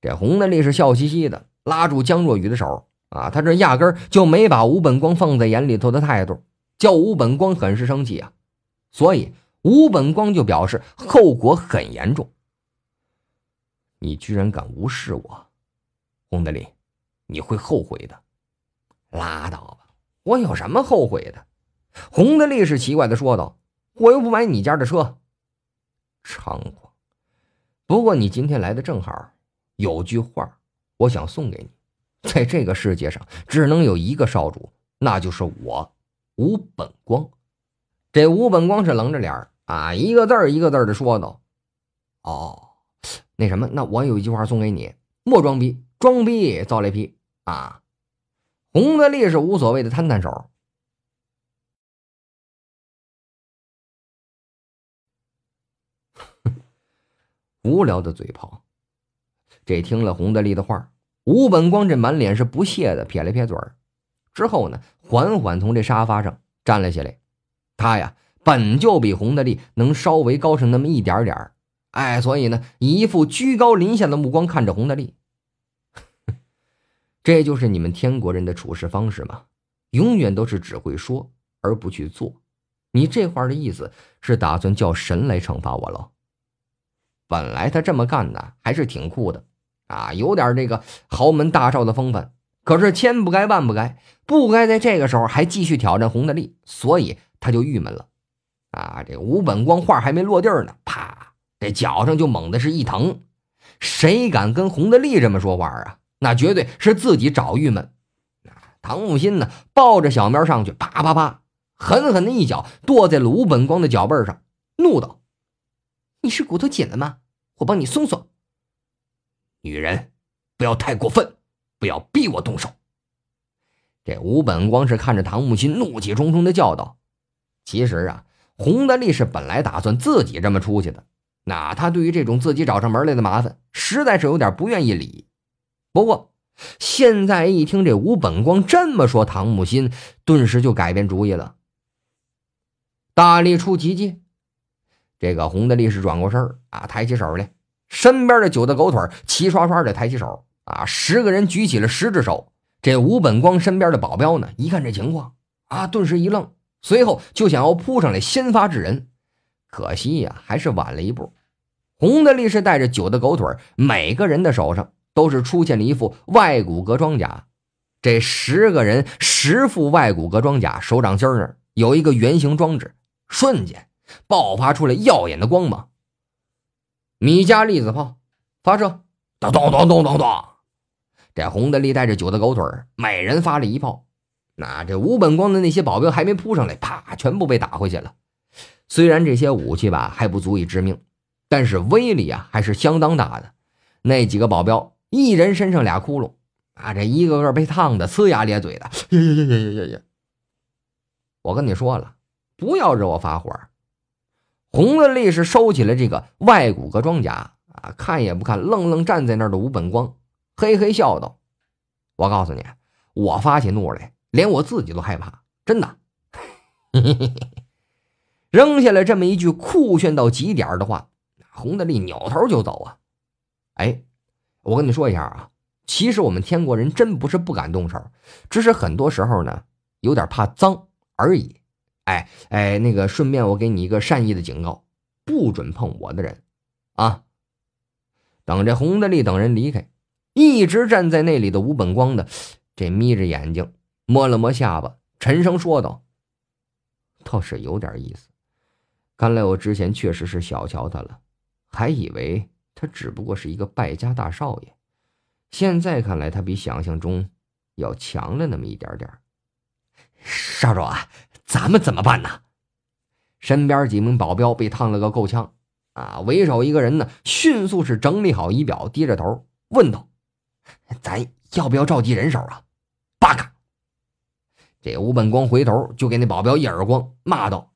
这洪德利是笑嘻嘻的。拉住江若雨的手啊，他这压根就没把吴本光放在眼里头的态度，叫吴本光很是生气啊。所以吴本光就表示后果很严重。你居然敢无视我，洪德利，你会后悔的。拉倒吧，我有什么后悔的？洪德利是奇怪的说道：“我又不买你家的车。”猖狂。不过你今天来的正好，有句话。我想送给你，在这个世界上只能有一个少主，那就是我，吴本光。这吴本光是冷着脸啊，一个字儿一个字的说道：“哦，那什么，那我有一句话送给你，莫装逼，装逼遭雷劈啊！”洪德利是无所谓的摊摊手，无聊的嘴炮。这听了洪德利的话，吴本光这满脸是不屑的撇了撇嘴，之后呢，缓缓从这沙发上站了起来。他呀，本就比洪德利能稍微高上那么一点点儿，哎，所以呢，一副居高临下的目光看着洪德利。这就是你们天国人的处事方式吗？永远都是只会说而不去做。你这话的意思是打算叫神来惩罚我了？本来他这么干呢，还是挺酷的。啊，有点这个豪门大少的风范，可是千不该万不该，不该在这个时候还继续挑战洪德利，所以他就郁闷了。啊，这吴本光话还没落地呢，啪，这脚上就猛的是一疼。谁敢跟洪德利这么说话啊？那绝对是自己找郁闷。唐木心呢，抱着小苗上去，啪啪啪，狠狠的一脚跺在了吴本光的脚背上，怒道：“你是骨头紧了吗？我帮你松松。”女人，不要太过分，不要逼我动手。这吴本光是看着唐木心，怒气冲冲的叫道：“其实啊，洪德利是本来打算自己这么出去的。那他对于这种自己找上门来的麻烦，实在是有点不愿意理。不过现在一听这吴本光这么说，唐木心顿时就改变主意了。大力出奇迹，这个洪德力士转过身啊，抬起手来。身边的九大狗腿齐刷刷的抬起手啊，十个人举起了十只手。这吴本光身边的保镖呢，一看这情况啊，顿时一愣，随后就想要扑上来先发制人。可惜呀，还是晚了一步。洪德力士带着九的狗腿每个人的手上都是出现了一副外骨骼装甲。这十个人十副外骨骼装甲，手掌心儿那儿有一个圆形装置，瞬间爆发出了耀眼的光芒。米加粒子炮发射，咚咚咚咚咚咚！这红的利带着九的狗腿每人发了一炮。那这吴本光的那些保镖还没扑上来，啪，全部被打回去了。虽然这些武器吧还不足以致命，但是威力啊还是相当大的。那几个保镖一人身上俩窟窿啊，这一个个被烫的呲牙咧嘴的。呀呀呀呀呀呀！我跟你说了，不要惹我发火。洪德利是收起了这个外骨骼装甲啊，看也不看，愣愣站在那儿的吴本光，嘿嘿笑道：“我告诉你，我发起怒来，连我自己都害怕，真的。”扔下了这么一句酷炫到极点的话，洪德利扭头就走啊！哎，我跟你说一下啊，其实我们天国人真不是不敢动手，只是很多时候呢，有点怕脏而已。哎哎，那个，顺便我给你一个善意的警告，不准碰我的人，啊！等这洪德利等人离开，一直站在那里的吴本光的，这眯着眼睛，摸了摸下巴，沉声说道：“倒是有点意思。看来我之前确实是小瞧他了，还以为他只不过是一个败家大少爷，现在看来他比想象中要强了那么一点点。”少主啊！咱们怎么办呢？身边几名保镖被烫了个够呛，啊，为首一个人呢，迅速是整理好仪表，低着头问道：“咱要不要召集人手啊？”八嘎！这吴本光回头就给那保镖一耳光，骂道：“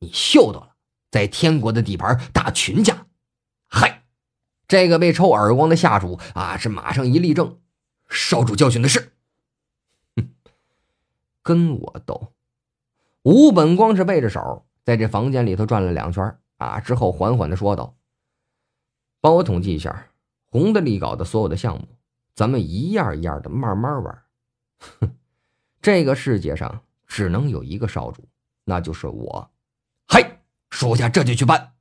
你秀逗了，在天国的地盘打群架！”嗨，这个被抽耳光的下属啊，是马上一立正：“少主教训的是，哼，跟我斗！”吴本光是背着手在这房间里头转了两圈啊，之后缓缓的说道：“帮我统计一下洪德利搞的所有的项目，咱们一样一样的慢慢玩。哼，这个世界上只能有一个少主，那就是我。嘿，属下这就去办。”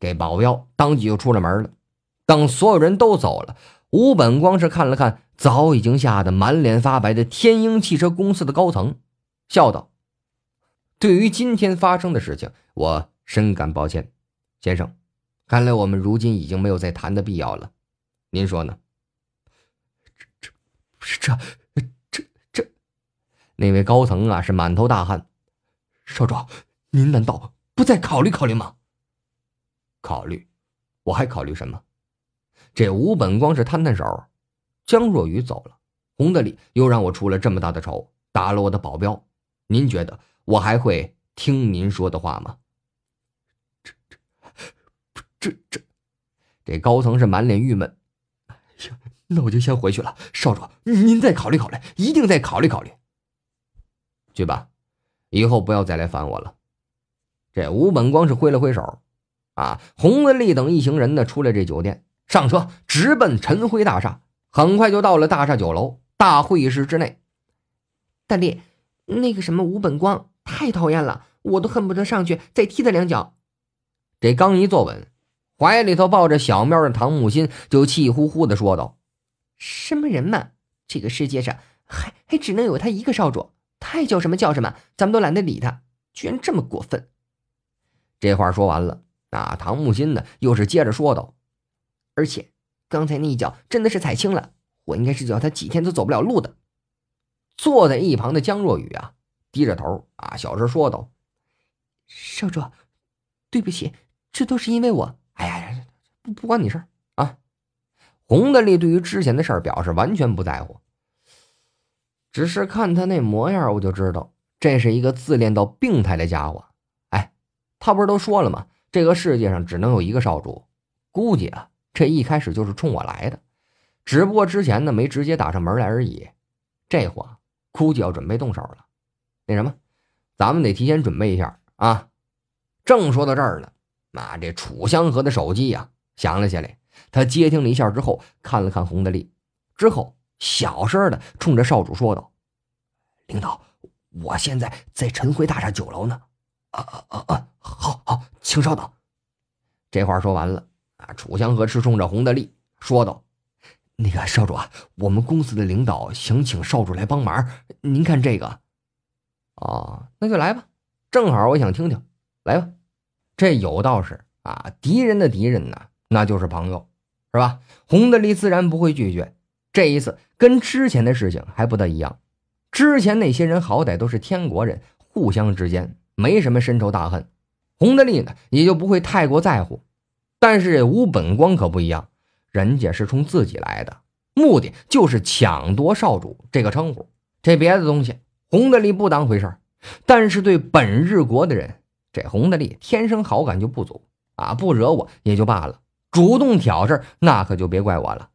这保镖当即就出了门了。等所有人都走了，吴本光是看了看早已经吓得满脸发白的天鹰汽车公司的高层，笑道。对于今天发生的事情，我深感抱歉，先生。看来我们如今已经没有再谈的必要了，您说呢？这、这、这、这、这……那位高层啊是满头大汗。少主，您难道不再考虑考虑吗？考虑？我还考虑什么？这吴本光是摊摊手。江若雨走了，洪德利又让我出了这么大的丑，打了我的保镖。您觉得？我还会听您说的话吗？这这这这这高层是满脸郁闷。哎呀，那我就先回去了。少主，您再考虑考虑，一定再考虑考虑。去吧，以后不要再来烦我了。这吴本光是挥了挥手，啊，洪文丽等一行人呢出了这酒店，上车直奔晨辉大厦。很快就到了大厦酒楼大会议室之内。大力，那个什么吴本光。太讨厌了，我都恨不得上去再踢他两脚。这刚一坐稳，怀里头抱着小喵的唐木心就气呼呼的说道：“什么人嘛，这个世界上还还只能有他一个少主，他爱叫什么叫什么，咱们都懒得理他，居然这么过分。”这话说完了，那唐木心呢又是接着说道：“而且刚才那一脚真的是踩轻了，我应该是叫他几天都走不了路的。”坐在一旁的江若雨啊。低着头啊，小声说道：“少主，对不起，这都是因为我。哎呀，不不关你事啊。”洪德利对于之前的事儿表示完全不在乎，只是看他那模样，我就知道这是一个自恋到病态的家伙。哎，他不是都说了吗？这个世界上只能有一个少主，估计啊，这一开始就是冲我来的，只不过之前呢没直接打上门来而已。这货估计要准备动手了。那什么，咱们得提前准备一下啊！正说到这儿呢，妈，这楚香河的手机呀响了起来。他接听了一下之后，看了看洪德利，之后小声的冲着少主说道：“领导，我现在在晨辉大厦酒楼呢。啊啊啊啊！好好，请稍等。”这话说完了啊，楚香河是冲着洪德利说道：“那个少主啊，我们公司的领导想请少主来帮忙，您看这个。”哦，那就来吧，正好我想听听，来吧。这有道是啊，敌人的敌人呢，那就是朋友，是吧？洪德利自然不会拒绝。这一次跟之前的事情还不大一样，之前那些人好歹都是天国人，互相之间没什么深仇大恨，洪德利呢也就不会太过在乎。但是吴本光可不一样，人家是冲自己来的，目的就是抢夺少主这个称呼，这别的东西。洪德利不当回事但是对本日国的人，这洪德利天生好感就不足啊！不惹我也就罢了，主动挑事那可就别怪我了。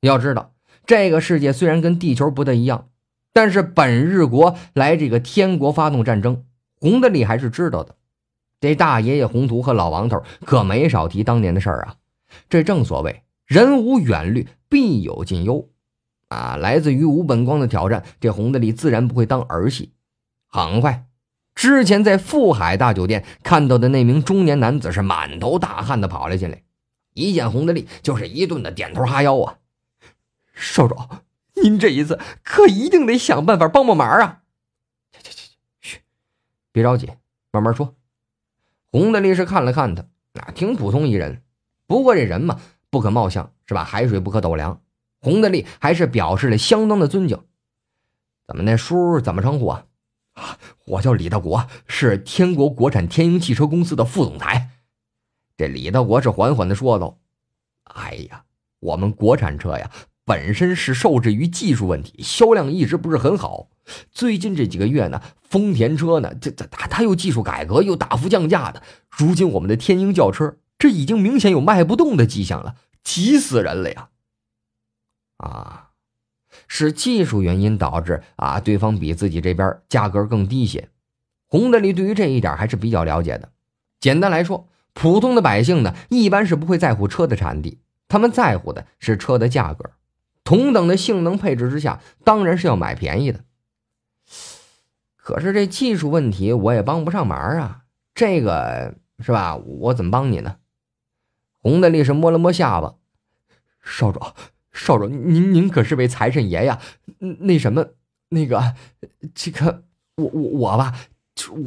要知道，这个世界虽然跟地球不太一样，但是本日国来这个天国发动战争，洪德利还是知道的。这大爷爷宏图和老王头可没少提当年的事儿啊。这正所谓人无远虑，必有近忧。啊，来自于吴本光的挑战，这洪德利自然不会当儿戏。很快，之前在富海大酒店看到的那名中年男子是满头大汗的跑了进来，一见洪德利就是一顿的点头哈腰啊。少主，您这一次可一定得想办法帮帮忙啊！去去去去，嘘，别着急，慢慢说。洪德利是看了看他，那挺普通一人，不过这人嘛，不可貌相，是吧？海水不可斗量。洪德利还是表示了相当的尊敬。咱们那叔怎么称呼啊？啊，我叫李大国，是天国国产天鹰汽车公司的副总裁。这李大国是缓缓的说道：“哎呀，我们国产车呀，本身是受制于技术问题，销量一直不是很好。最近这几个月呢，丰田车呢，这这他他又技术改革，又大幅降价的。如今我们的天鹰轿车，这已经明显有卖不动的迹象了，急死人了呀！”啊，是技术原因导致啊，对方比自己这边价格更低些。洪德利对于这一点还是比较了解的。简单来说，普通的百姓呢，一般是不会在乎车的产地，他们在乎的是车的价格。同等的性能配置之下，当然是要买便宜的。可是这技术问题我也帮不上忙啊，这个是吧？我怎么帮你呢？洪德利是摸了摸下巴，少主。少主，您您可是位财神爷呀！那什么，那个，这个，我我我吧，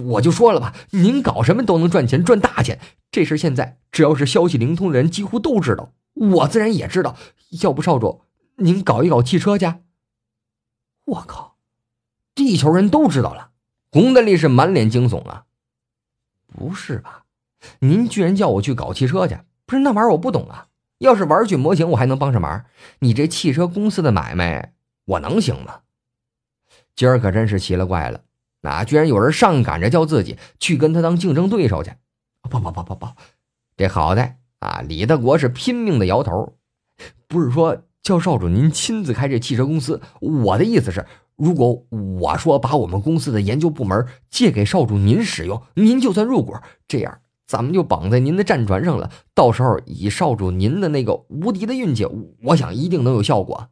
我就说了吧，您搞什么都能赚钱，赚大钱。这事现在只要是消息灵通的人，几乎都知道，我自然也知道。要不，少主，您搞一搞汽车去。我靠，地球人都知道了。洪德利是满脸惊悚啊！不是吧？您居然叫我去搞汽车去？不是那玩意儿，我不懂啊。要是玩具模型，我还能帮上忙。你这汽车公司的买卖，我能行吗？今儿可真是奇了怪了，啊居然有人上赶着叫自己去跟他当竞争对手去！不不不不不，这好在啊，李德国是拼命的摇头。不是说叫少主您亲自开这汽车公司，我的意思是，如果我说把我们公司的研究部门借给少主您使用，您就算入股，这样。咱们就绑在您的战船上了，到时候以少主您的那个无敌的运气，我想一定能有效果。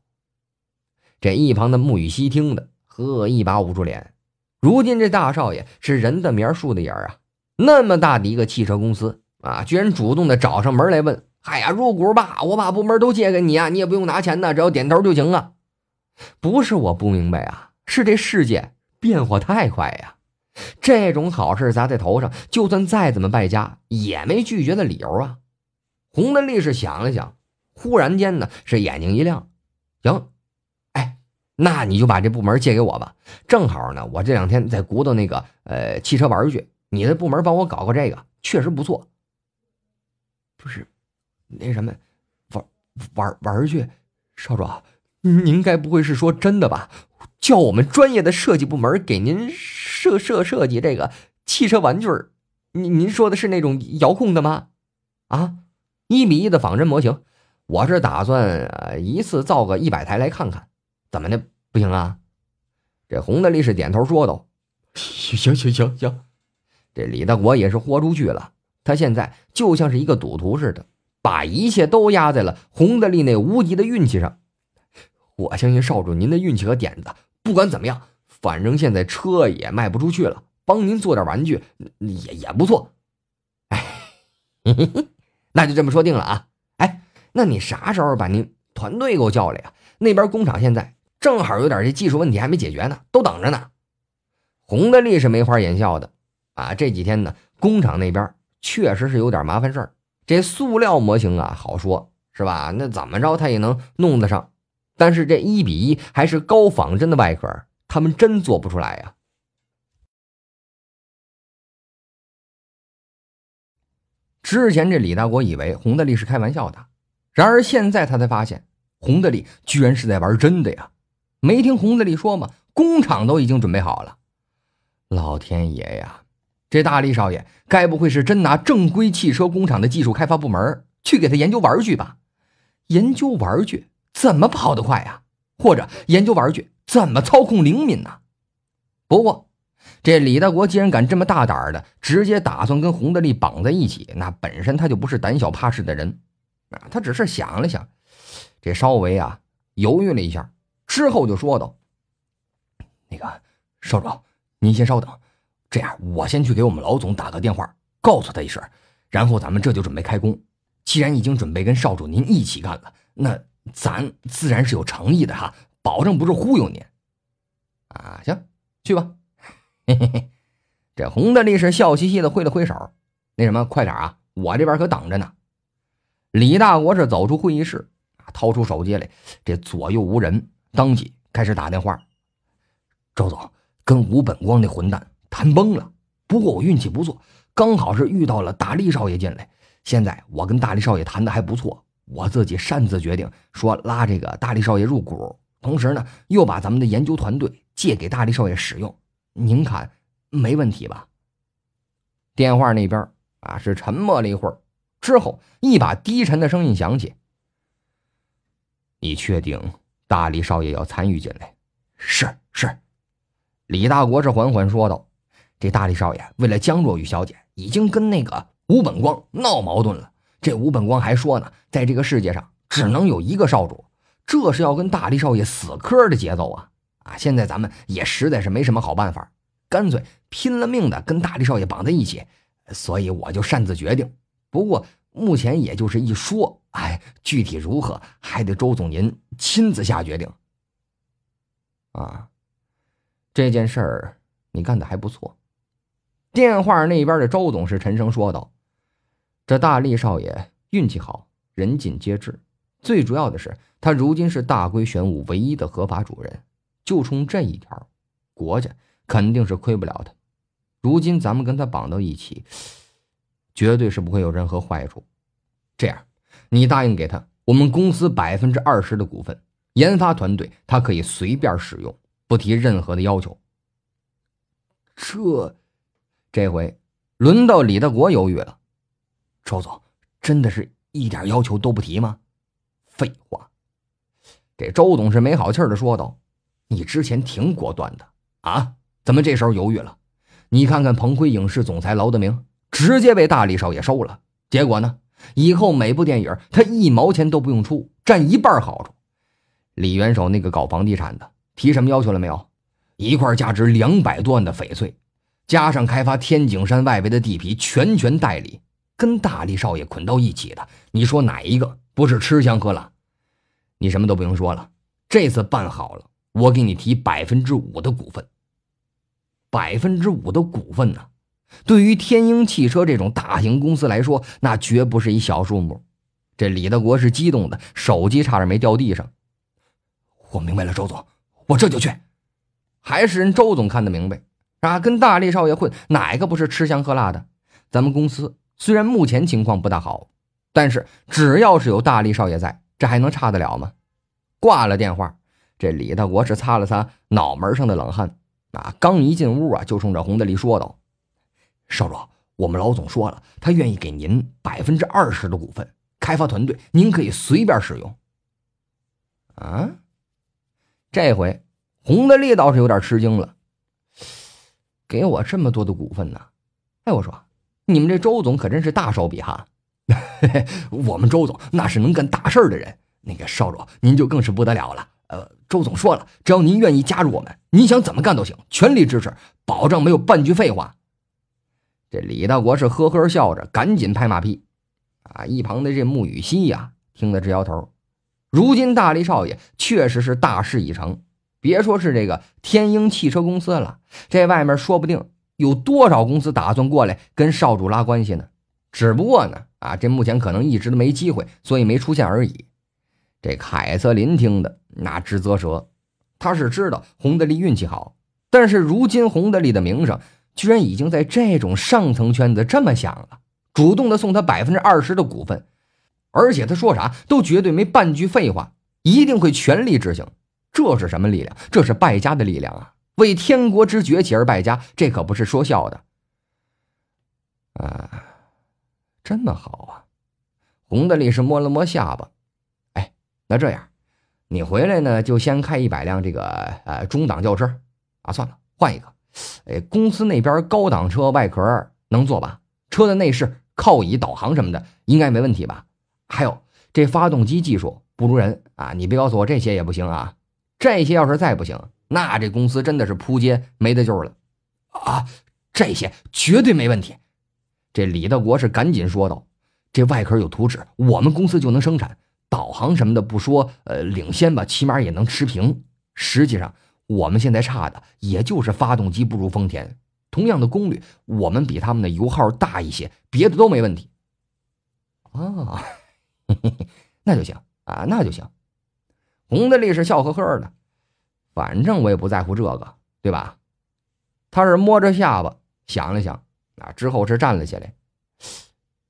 这一旁的穆雨熙听的，呵，一把捂住脸。如今这大少爷是人的名树的影啊，那么大的一个汽车公司啊，居然主动的找上门来问：“哎呀，入股吧，我把部门都借给你啊，你也不用拿钱呢，只要点头就行啊。”不是我不明白啊，是这世界变化太快呀。这种好事砸在头上，就算再怎么败家，也没拒绝的理由啊！洪德利是想了想，忽然间呢，是眼睛一亮，行，哎，那你就把这部门借给我吧。正好呢，我这两天在鼓捣那个呃汽车玩具，你的部门帮我搞个这个，确实不错。不是，那什么，玩玩玩具，少主，您该不会是说真的吧？叫我们专业的设计部门给您设设设计这个汽车玩具您您说的是那种遥控的吗？啊，一比一的仿真模型，我是打算呃一次造个一百台来看看，怎么的不行啊？这洪德利是点头说道：“行行行行。”这李大国也是豁出去了，他现在就像是一个赌徒似的，把一切都压在了洪德利那无敌的运气上。我相信少主您的运气和点子。不管怎么样，反正现在车也卖不出去了，帮您做点玩具也也不错。哎，那就这么说定了啊！哎，那你啥时候把您团队给我叫来呀？那边工厂现在正好有点这技术问题还没解决呢，都等着呢。洪德利是没法言笑的啊！这几天呢，工厂那边确实是有点麻烦事儿。这塑料模型啊，好说是吧？那怎么着他也能弄得上。但是这一比一还是高仿真的外壳，他们真做不出来呀。之前这李大国以为洪德利是开玩笑的，然而现在他才发现，洪德利居然是在玩真的呀！没听洪德利说吗？工厂都已经准备好了。老天爷呀，这大力少爷该不会是真拿正规汽车工厂的技术开发部门去给他研究玩具吧。研究玩具怎么跑得快呀？或者研究玩具怎么操控灵敏呢？不过，这李大国既然敢这么大胆的直接打算跟洪德利绑在一起，那本身他就不是胆小怕事的人啊。他只是想了想，这稍微啊犹豫了一下，之后就说道：“那个少主，您先稍等，这样我先去给我们老总打个电话，告诉他一声，然后咱们这就准备开工。既然已经准备跟少主您一起干了，那咱自然是有诚意的哈，保证不是忽悠您。啊，行。”去吧，嘿嘿嘿，这洪大力是笑嘻嘻的挥了挥手，那什么，快点啊，我这边可等着呢。李大国是走出会议室，掏出手机来，这左右无人，当即开始打电话。周总跟吴本光那混蛋谈崩了，不过我运气不错，刚好是遇到了大力少爷进来。现在我跟大力少爷谈的还不错，我自己擅自决定说拉这个大力少爷入股，同时呢，又把咱们的研究团队。借给大力少爷使用，您看没问题吧？电话那边啊是沉默了一会儿，之后一把低沉的声音响起：“你确定大力少爷要参与进来？”“是是。”李大国是缓缓说道：“这大力少爷为了江若雨小姐，已经跟那个吴本光闹矛盾了。这吴本光还说呢，在这个世界上只能有一个少主，这是要跟大力少爷死磕的节奏啊！”啊，现在咱们也实在是没什么好办法，干脆拼了命的跟大力少爷绑在一起，所以我就擅自决定。不过目前也就是一说，哎，具体如何还得周总您亲自下决定。啊，这件事儿你干的还不错。电话那边的周总是沉声说道：“这大力少爷运气好，人尽皆知，最主要的是他如今是大归玄武唯一的合法主人。”就冲这一条，国家肯定是亏不了他。如今咱们跟他绑到一起，绝对是不会有任何坏处。这样，你答应给他我们公司百分之二十的股份，研发团队他可以随便使用，不提任何的要求。这，这回轮到李大国犹豫了。周总，真的是一点要求都不提吗？废话。这周总是没好气的说道。你之前挺果断的啊，怎么这时候犹豫了？你看看鹏辉影视总裁劳德明，直接被大力少爷收了。结果呢，以后每部电影他一毛钱都不用出，占一半好处。李元首那个搞房地产的提什么要求了没有？一块价值两百多万的翡翠，加上开发天井山外围的地皮，全权代理，跟大力少爷捆到一起的，你说哪一个不是吃香喝辣？你什么都不用说了，这次办好了。我给你提百分之五的股份，百分之五的股份呢？对于天鹰汽车这种大型公司来说，那绝不是一小数目。这李大国是激动的，手机差点没掉地上。我明白了，周总，我这就去。还是人周总看得明白啊，跟大力少爷混，哪个不是吃香喝辣的？咱们公司虽然目前情况不大好，但是只要是有大力少爷在，这还能差得了吗？挂了电话。这李大国是擦了擦脑门上的冷汗，啊，刚一进屋啊，就冲着洪德利说道：“少主，我们老总说了，他愿意给您百分之二十的股份，开发团队您可以随便使用。”啊，这回洪德利倒是有点吃惊了，给我这么多的股份呢？哎，我说，你们这周总可真是大手笔哈！我们周总那是能干大事儿的人，那个少主您就更是不得了了。呃，周总说了，只要您愿意加入我们，您想怎么干都行，全力支持，保证没有半句废话。这李大国是呵呵笑着，赶紧拍马屁。啊，一旁的这穆雨溪呀，听得直摇头。如今大力少爷确实是大事已成，别说是这个天鹰汽车公司了，这外面说不定有多少公司打算过来跟少主拉关系呢。只不过呢，啊，这目前可能一直都没机会，所以没出现而已。这凯瑟琳听的那直啧舌，他是知道洪德利运气好，但是如今洪德利的名声居然已经在这种上层圈子这么响了，主动的送他百分之二十的股份，而且他说啥都绝对没半句废话，一定会全力执行。这是什么力量？这是败家的力量啊！为天国之崛起而败家，这可不是说笑的。啊，这么好啊！洪德利是摸了摸下巴，哎，那这样，你回来呢就先开一百辆这个呃中档轿车啊，算了，换一个。哎，公司那边高档车外壳能做吧？车的内饰、靠椅、导航什么的应该没问题吧？还有这发动机技术不如人啊！你别告诉我这些也不行啊！这些要是再不行，那这公司真的是扑街没得救了啊！这些绝对没问题。这李德国是赶紧说道：“这外壳有图纸，我们公司就能生产。导航什么的不说，呃，领先吧，起码也能持平。实际上，我们现在差的也就是发动机不如丰田。同样的功率，我们比他们的油耗大一些，别的都没问题。”啊，嘿 嘿那就行啊，那就行。洪德利是笑呵呵的，反正我也不在乎这个，对吧？他是摸着下巴想了想，啊，之后是站了起来。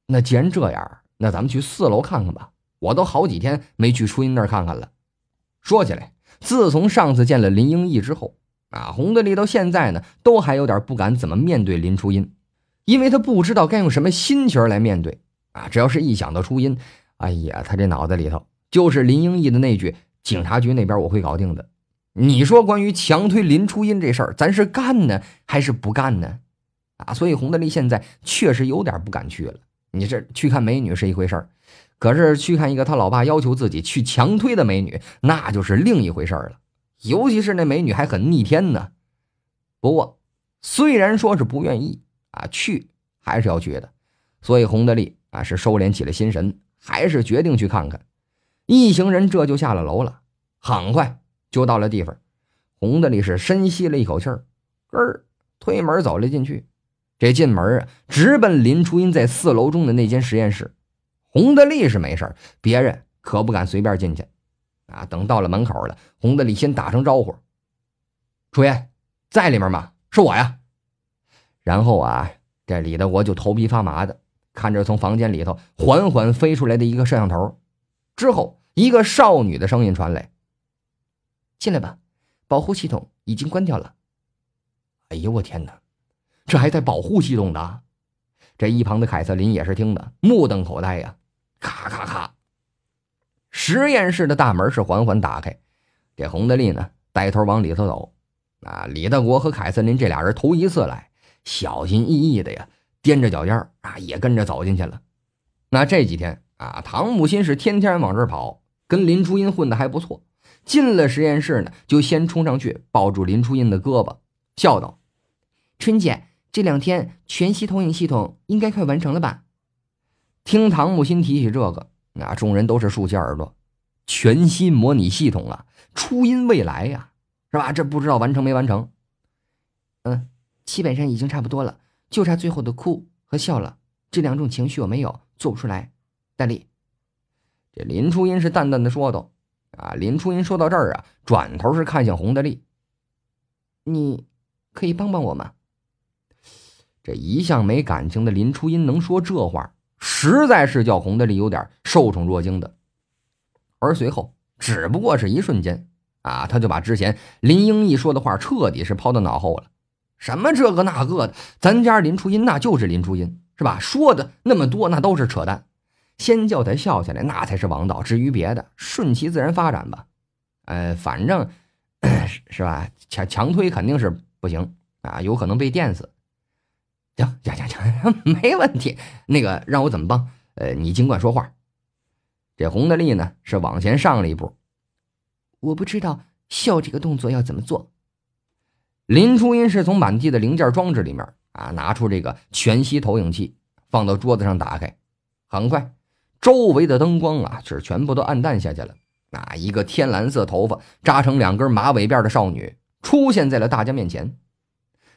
那既然这样，那咱们去四楼看看吧。我都好几天没去初音那儿看看了。说起来，自从上次见了林英义之后，啊，洪德利到现在呢，都还有点不敢怎么面对林初音，因为他不知道该用什么心情来面对。啊，只要是一想到初音，哎呀，他这脑子里头就是林英义的那句“警察局那边我会搞定的”。你说关于强推林初音这事儿，咱是干呢还是不干呢？啊，所以洪德利现在确实有点不敢去了。你这去看美女是一回事儿，可是去看一个他老爸要求自己去强推的美女，那就是另一回事儿了。尤其是那美女还很逆天呢。不过，虽然说是不愿意啊，去还是要去的。所以洪德利。啊，是收敛起了心神，还是决定去看看。一行人这就下了楼了，很快就到了地方。洪德利是深吸了一口气儿，儿推门走了进去。这进门啊，直奔林初音在四楼中的那间实验室。洪德利是没事别人可不敢随便进去。啊，等到了门口了，洪德利先打声招呼：“初音在里面吗？是我呀。”然后啊，这李德国就头皮发麻的。看着从房间里头缓缓飞出来的一个摄像头，之后一个少女的声音传来：“进来吧，保护系统已经关掉了。”哎呦我天哪，这还带保护系统的？这一旁的凯瑟琳也是听的目瞪口呆呀！咔咔咔，实验室的大门是缓缓打开，这洪德利呢带头往里头走。啊，李大国和凯瑟琳这俩人头一次来，小心翼翼的呀。踮着脚尖啊，也跟着走进去了。那这几天啊，唐木心是天天往这儿跑，跟林初音混的还不错。进了实验室呢，就先冲上去抱住林初音的胳膊，笑道：“春姐，这两天全息投影系统应该快完成了吧？”听唐木心提起这个，那众人都是竖起耳朵。全息模拟系统啊，初音未来呀，是吧？这不知道完成没完成？嗯，基本上已经差不多了。就差最后的哭和笑了，这两种情绪我没有做不出来。戴丽，这林初音是淡淡的说道：“啊，林初音说到这儿啊，转头是看向洪德利，你可以帮帮我吗？”这一向没感情的林初音能说这话，实在是叫洪德利有点受宠若惊的。而随后，只不过是一瞬间啊，他就把之前林英义说的话彻底是抛到脑后了。什么这个那个的，咱家林初音那就是林初音，是吧？说的那么多那都是扯淡，先叫他笑下来，那才是王道。至于别的，顺其自然发展吧。呃，反正，是吧？强强推肯定是不行啊，有可能被电死。行行行行，没问题。那个让我怎么帮？呃，你尽管说话。这洪德利呢，是往前上了一步。我不知道笑这个动作要怎么做。林初音是从满地的零件装置里面啊拿出这个全息投影器，放到桌子上打开。很快，周围的灯光啊是全部都暗淡下去了。那一个天蓝色头发扎成两根马尾辫的少女出现在了大家面前。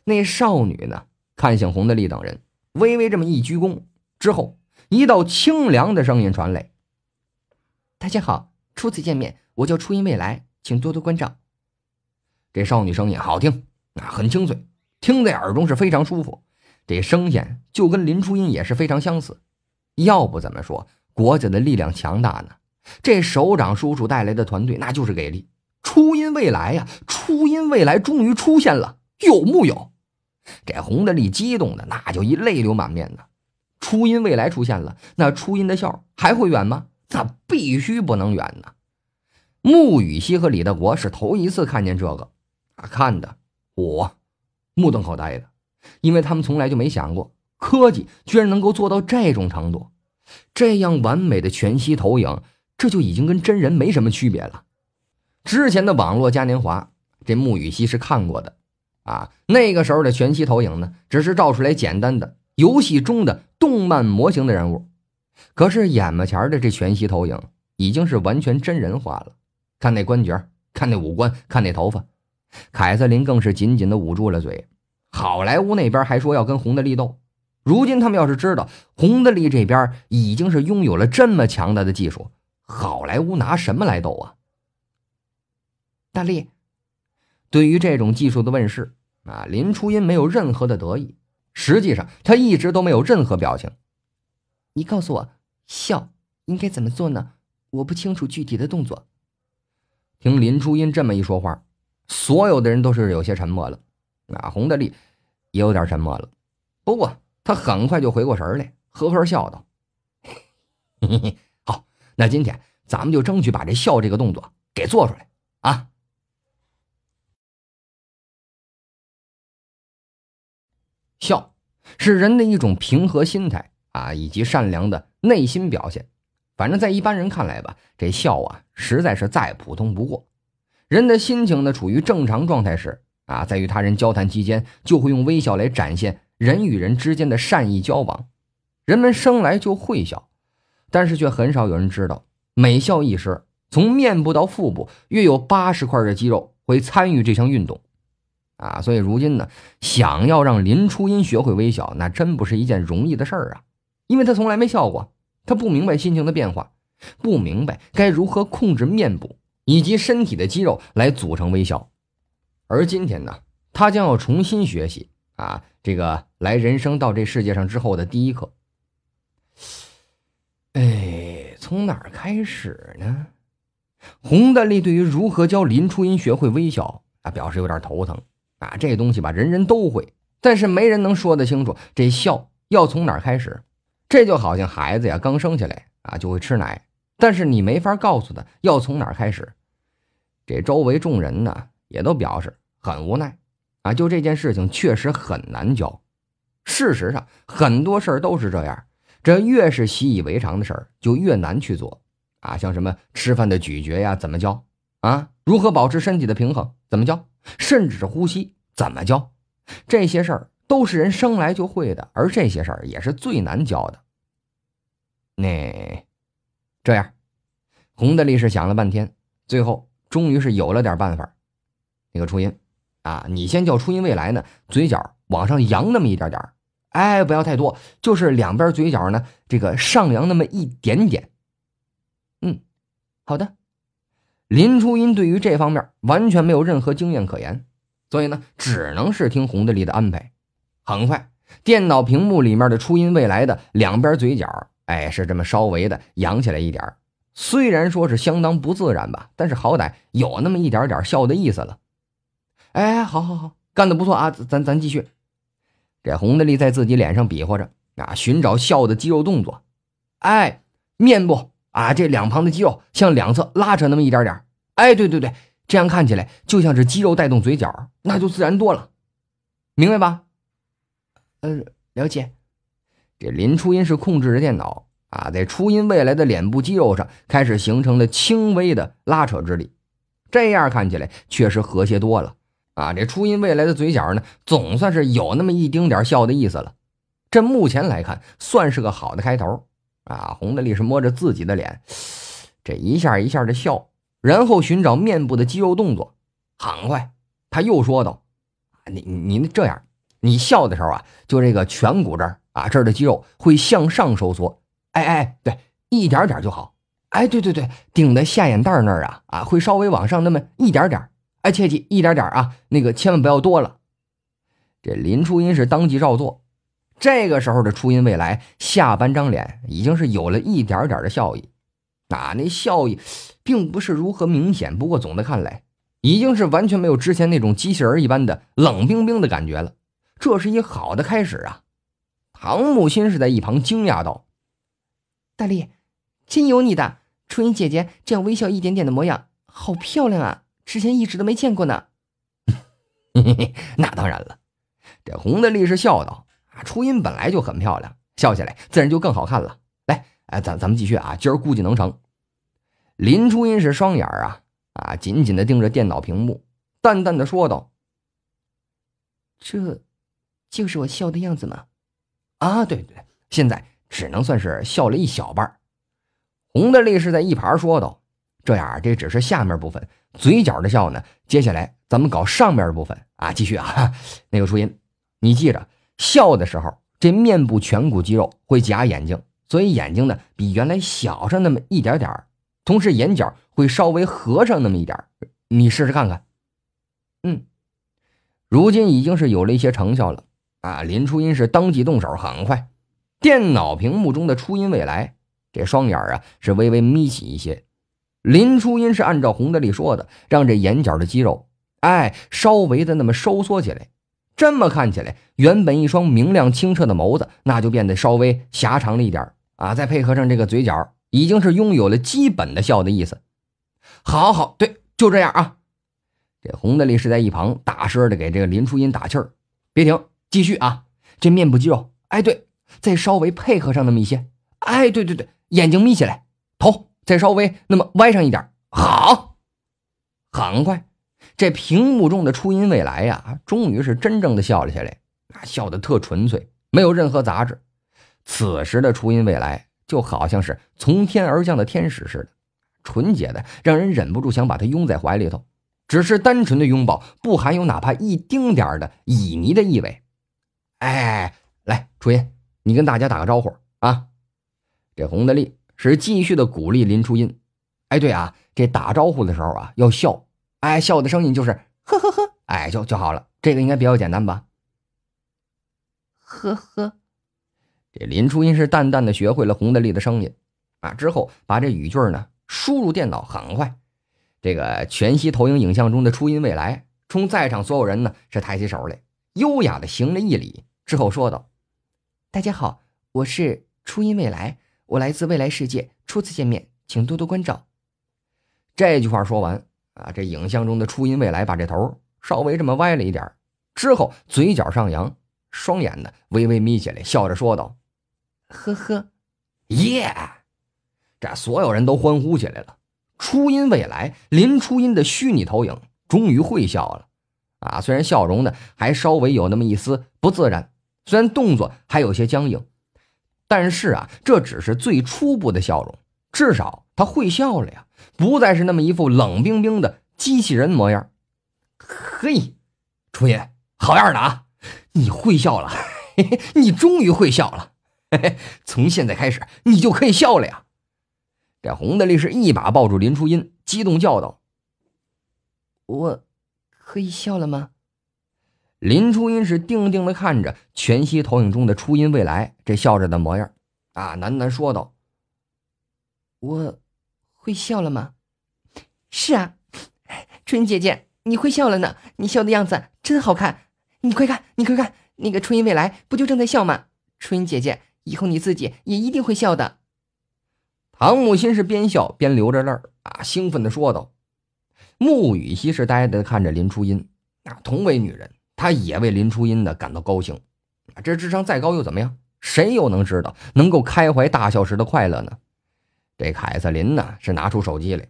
那少女呢，看向洪德利等人，微微这么一鞠躬之后，一道清凉的声音传来：“大家好，初次见面，我叫初音未来，请多多关照。”这少女声音好听。那很清脆，听在耳中是非常舒服。这声线就跟林初音也是非常相似。要不怎么说国家的力量强大呢？这首长叔叔带来的团队那就是给力。初音未来呀，初音未来终于出现了，有木有？这洪德利激动的那就一泪流满面呢。初音未来出现了，那初音的笑还会远吗？那必须不能远呐！穆雨熙和李大国是头一次看见这个，啊，看的我目瞪口呆的，因为他们从来就没想过科技居然能够做到这种程度，这样完美的全息投影，这就已经跟真人没什么区别了。之前的网络嘉年华，这穆雨熙是看过的，啊，那个时候的全息投影呢，只是照出来简单的游戏中的动漫模型的人物，可是眼巴前的这全息投影已经是完全真人化了。看那关节，看那五官，看那头发，凯瑟琳更是紧紧的捂住了嘴。好莱坞那边还说要跟洪德利斗，如今他们要是知道洪德利这边已经是拥有了这么强大的技术，好莱坞拿什么来斗啊？大力，对于这种技术的问世啊，林初音没有任何的得意，实际上他一直都没有任何表情。你告诉我，笑应该怎么做呢？我不清楚具体的动作。听林初音这么一说话，所有的人都是有些沉默了。啊，洪德利也有点沉默了。不过他很快就回过神来，呵呵笑道：“嘿嘿，好，那今天咱们就争取把这笑这个动作给做出来啊！”笑是人的一种平和心态啊，以及善良的内心表现。反正，在一般人看来吧，这笑啊，实在是再普通不过。人的心情呢，处于正常状态时啊，在与他人交谈期间，就会用微笑来展现人与人之间的善意交往。人们生来就会笑，但是却很少有人知道，每笑一时，从面部到腹部，约有八十块的肌肉会参与这项运动。啊，所以如今呢，想要让林初音学会微笑，那真不是一件容易的事儿啊，因为他从来没笑过。他不明白心情的变化，不明白该如何控制面部以及身体的肌肉来组成微笑。而今天呢，他将要重新学习啊，这个来人生到这世界上之后的第一课。哎，从哪儿开始呢？洪大利对于如何教林初音学会微笑啊，表示有点头疼啊。这东西吧，人人都会，但是没人能说得清楚这笑要从哪儿开始。这就好像孩子呀，刚生下来啊就会吃奶，但是你没法告诉他要从哪儿开始。这周围众人呢也都表示很无奈啊，就这件事情确实很难教。事实上，很多事儿都是这样，这越是习以为常的事儿就越难去做啊。像什么吃饭的咀嚼呀，怎么教啊？如何保持身体的平衡，怎么教？甚至是呼吸，怎么教？这些事儿。都是人生来就会的，而这些事儿也是最难教的。那这样，洪德利是想了半天，最后终于是有了点办法。那个初音啊，你先叫初音未来呢，嘴角往上扬那么一点点哎，不要太多，就是两边嘴角呢，这个上扬那么一点点。嗯，好的。林初音对于这方面完全没有任何经验可言，所以呢，只能是听洪德利的安排。很快，电脑屏幕里面的初音未来的两边嘴角，哎，是这么稍微的扬起来一点虽然说是相当不自然吧，但是好歹有那么一点点笑的意思了。哎，好好好，干的不错啊，咱咱继续。这洪德利在自己脸上比划着啊，寻找笑的肌肉动作。哎，面部啊，这两旁的肌肉向两侧拉扯那么一点点。哎，对对对，这样看起来就像是肌肉带动嘴角，那就自然多了。明白吧？呃，了解。这林初音是控制着电脑啊，在初音未来的脸部肌肉上开始形成了轻微的拉扯之力，这样看起来确实和谐多了啊。这初音未来的嘴角呢，总算是有那么一丁点笑的意思了。这目前来看，算是个好的开头啊。洪德利是摸着自己的脸，这一下一下的笑，然后寻找面部的肌肉动作。很快，他又说道：“你你这样。”你笑的时候啊，就这个颧骨这儿啊，这儿的肌肉会向上收缩。哎哎，对，一点点就好。哎，对对对，顶在下眼袋那儿啊啊，会稍微往上那么一点点。哎，切记一点点啊，那个千万不要多了。这林初音是当即照做。这个时候的初音未来下半张脸已经是有了一点点的笑意。啊，那笑意并不是如何明显，不过总的看来，已经是完全没有之前那种机器人一般的冷冰冰的感觉了。这是一好的开始啊！唐木心是在一旁惊讶道：“大力，真有你的！初音姐姐这样微笑一点点的模样，好漂亮啊！之前一直都没见过呢。”那当然了，这洪德利是笑道：“啊，初音本来就很漂亮，笑起来自然就更好看了。来，哎，咱咱们继续啊，今儿估计能成。”林初音是双眼啊啊紧紧的盯着电脑屏幕，淡淡的说道：“这，就是我笑的样子吗？”啊，对对，现在只能算是笑了一小半。洪德利是在一旁说道：“这样，这只是下面部分，嘴角的笑呢。接下来咱们搞上面部分啊，继续啊。那个初音，你记着，笑的时候，这面部颧骨肌肉会夹眼睛，所以眼睛呢比原来小上那么一点点同时眼角会稍微合上那么一点你试试看看。嗯，如今已经是有了一些成效了。”啊！林初音是当即动手，很快，电脑屏幕中的初音未来这双眼啊是微微眯起一些。林初音是按照洪德利说的，让这眼角的肌肉哎稍微的那么收缩起来。这么看起来，原本一双明亮清澈的眸子，那就变得稍微狭长了一点啊！再配合上这个嘴角，已经是拥有了基本的笑的意思。好好，对，就这样啊！这洪德利是在一旁大声的给这个林初音打气儿，别停。继续啊，这面部肌肉，哎，对，再稍微配合上那么一些，哎，对对对，眼睛眯起来，头再稍微那么歪上一点，好，很快，这屏幕中的初音未来呀，终于是真正的笑了起来，那笑的特纯粹，没有任何杂质。此时的初音未来就好像是从天而降的天使似的，纯洁的让人忍不住想把它拥在怀里头。只是单纯的拥抱，不含有哪怕一丁点的旖旎的意味。哎，来，初音，你跟大家打个招呼啊！这洪德利是继续的鼓励林初音。哎，对啊，这打招呼的时候啊要笑，哎，笑的声音就是呵呵呵，哎，就就好了。这个应该比较简单吧？呵呵。这林初音是淡淡的学会了洪德利的声音啊，之后把这语句呢输入电脑，很快，这个全息投影影像中的初音未来冲在场所有人呢是抬起手来，优雅的行了一礼。之后说道：“大家好，我是初音未来，我来自未来世界，初次见面，请多多关照。”这句话说完啊，这影像中的初音未来把这头稍微这么歪了一点，之后嘴角上扬，双眼呢微微眯起来，笑着说道：“呵呵，耶！”这所有人都欢呼起来了。初音未来林初音的虚拟投影终于会笑了啊！虽然笑容呢还稍微有那么一丝不自然。虽然动作还有些僵硬，但是啊，这只是最初步的笑容，至少他会笑了呀，不再是那么一副冷冰冰的机器人模样。嘿，初音，好样的啊！你会笑了，嘿嘿，你终于会笑了，嘿嘿，从现在开始你就可以笑了呀！这洪德利是一把抱住林初音，激动叫道：“我可以笑了吗？”林初音是定定的看着全息投影中的初音未来这笑着的模样，啊，喃喃说道：“我会笑了吗？是啊，春姐姐，你会笑了呢。你笑的样子真好看。你快看，你快看，那个初音未来不就正在笑吗？春姐姐，以后你自己也一定会笑的。”唐木心是边笑边流着泪儿啊，兴奋的说道。穆雨熙是呆呆的看着林初音，啊，同为女人。他也为林初音呢感到高兴，这智商再高又怎么样？谁又能知道能够开怀大笑时的快乐呢？这凯瑟琳呢是拿出手机来，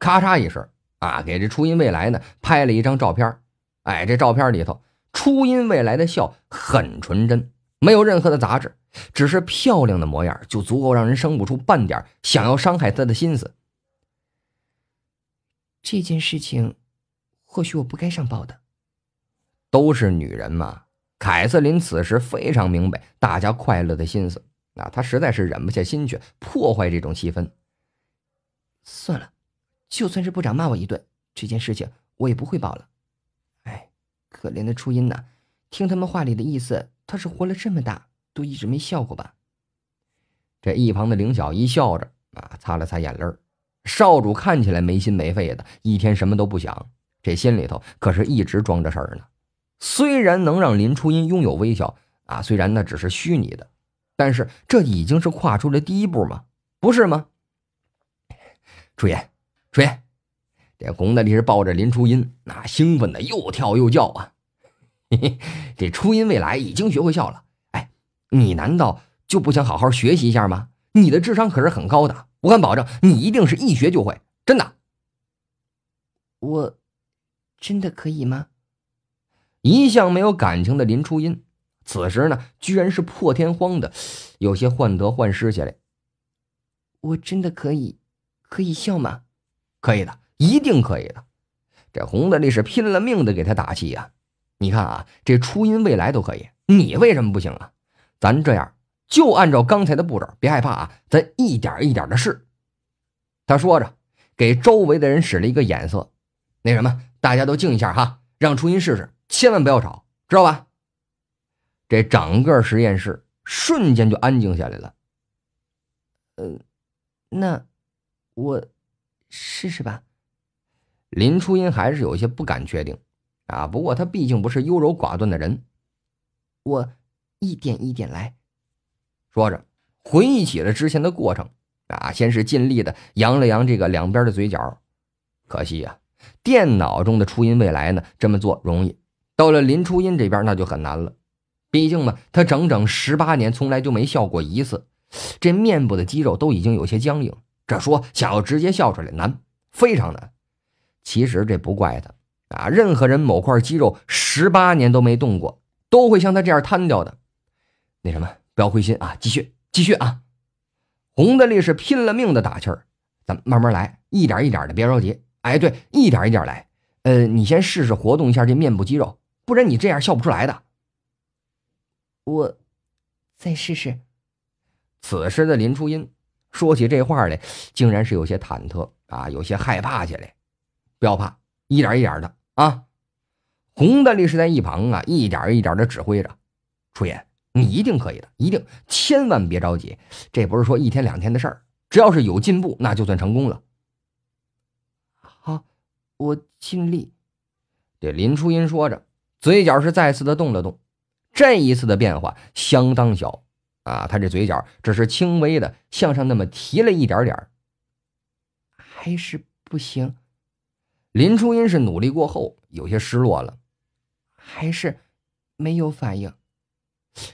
咔嚓一声啊，给这初音未来呢拍了一张照片。哎，这照片里头，初音未来的笑很纯真，没有任何的杂质，只是漂亮的模样就足够让人生不出半点想要伤害她的心思。这件事情，或许我不该上报的。都是女人嘛，凯瑟琳此时非常明白大家快乐的心思，啊，她实在是忍不下心去破坏这种气氛。算了，就算是部长骂我一顿，这件事情我也不会报了。哎，可怜的初音呐，听他们话里的意思，他是活了这么大都一直没笑过吧？这一旁的凌小一笑着啊，擦了擦眼泪少主看起来没心没肺的，一天什么都不想，这心里头可是一直装着事儿呢。虽然能让林初音拥有微笑啊，虽然那只是虚拟的，但是这已经是跨出了第一步嘛，不是吗？初音，初音，这洪德利是抱着林初音，那兴奋的又跳又叫啊！嘿嘿，这初音未来已经学会笑了。哎，你难道就不想好好学习一下吗？你的智商可是很高的，我敢保证，你一定是一学就会，真的。我真的可以吗？一向没有感情的林初音，此时呢，居然是破天荒的，有些患得患失起来。我真的可以，可以笑吗？可以的，一定可以的。这洪德利是拼了命的给他打气呀！你看啊，这初音未来都可以，你为什么不行啊？咱这样，就按照刚才的步骤，别害怕啊，咱一点一点的试。他说着，给周围的人使了一个眼色。那什么，大家都静一下哈，让初音试试。千万不要吵，知道吧？这整个实验室瞬间就安静下来了。呃，那我试试吧。林初音还是有些不敢确定啊，不过他毕竟不是优柔寡断的人。我一点一点来。说着，回忆起了之前的过程啊，先是尽力的扬了扬这个两边的嘴角。可惜呀，电脑中的初音未来呢，这么做容易。到了林初音这边，那就很难了。毕竟嘛，他整整十八年从来就没笑过一次，这面部的肌肉都已经有些僵硬。这说想要直接笑出来难，非常难。其实这不怪他啊，任何人某块肌肉十八年都没动过，都会像他这样瘫掉的。那什么，不要灰心啊，继续继续啊！洪德利是拼了命的打气儿，咱慢慢来，一点一点的，别着急。哎，对，一点一点来。呃，你先试试活动一下这面部肌肉。不然你这样笑不出来的。我再试试。此时的林初音说起这话来，竟然是有些忐忑啊，有些害怕起来。不要怕，一点一点的啊。洪大力是在一旁啊，一点一点的指挥着。初音，你一定可以的，一定，千万别着急。这不是说一天两天的事儿，只要是有进步，那就算成功了。好，我尽力。这林初音说着。嘴角是再次的动了动，这一次的变化相当小啊！他这嘴角只是轻微的向上那么提了一点点还是不行。林初音是努力过后有些失落了，还是没有反应。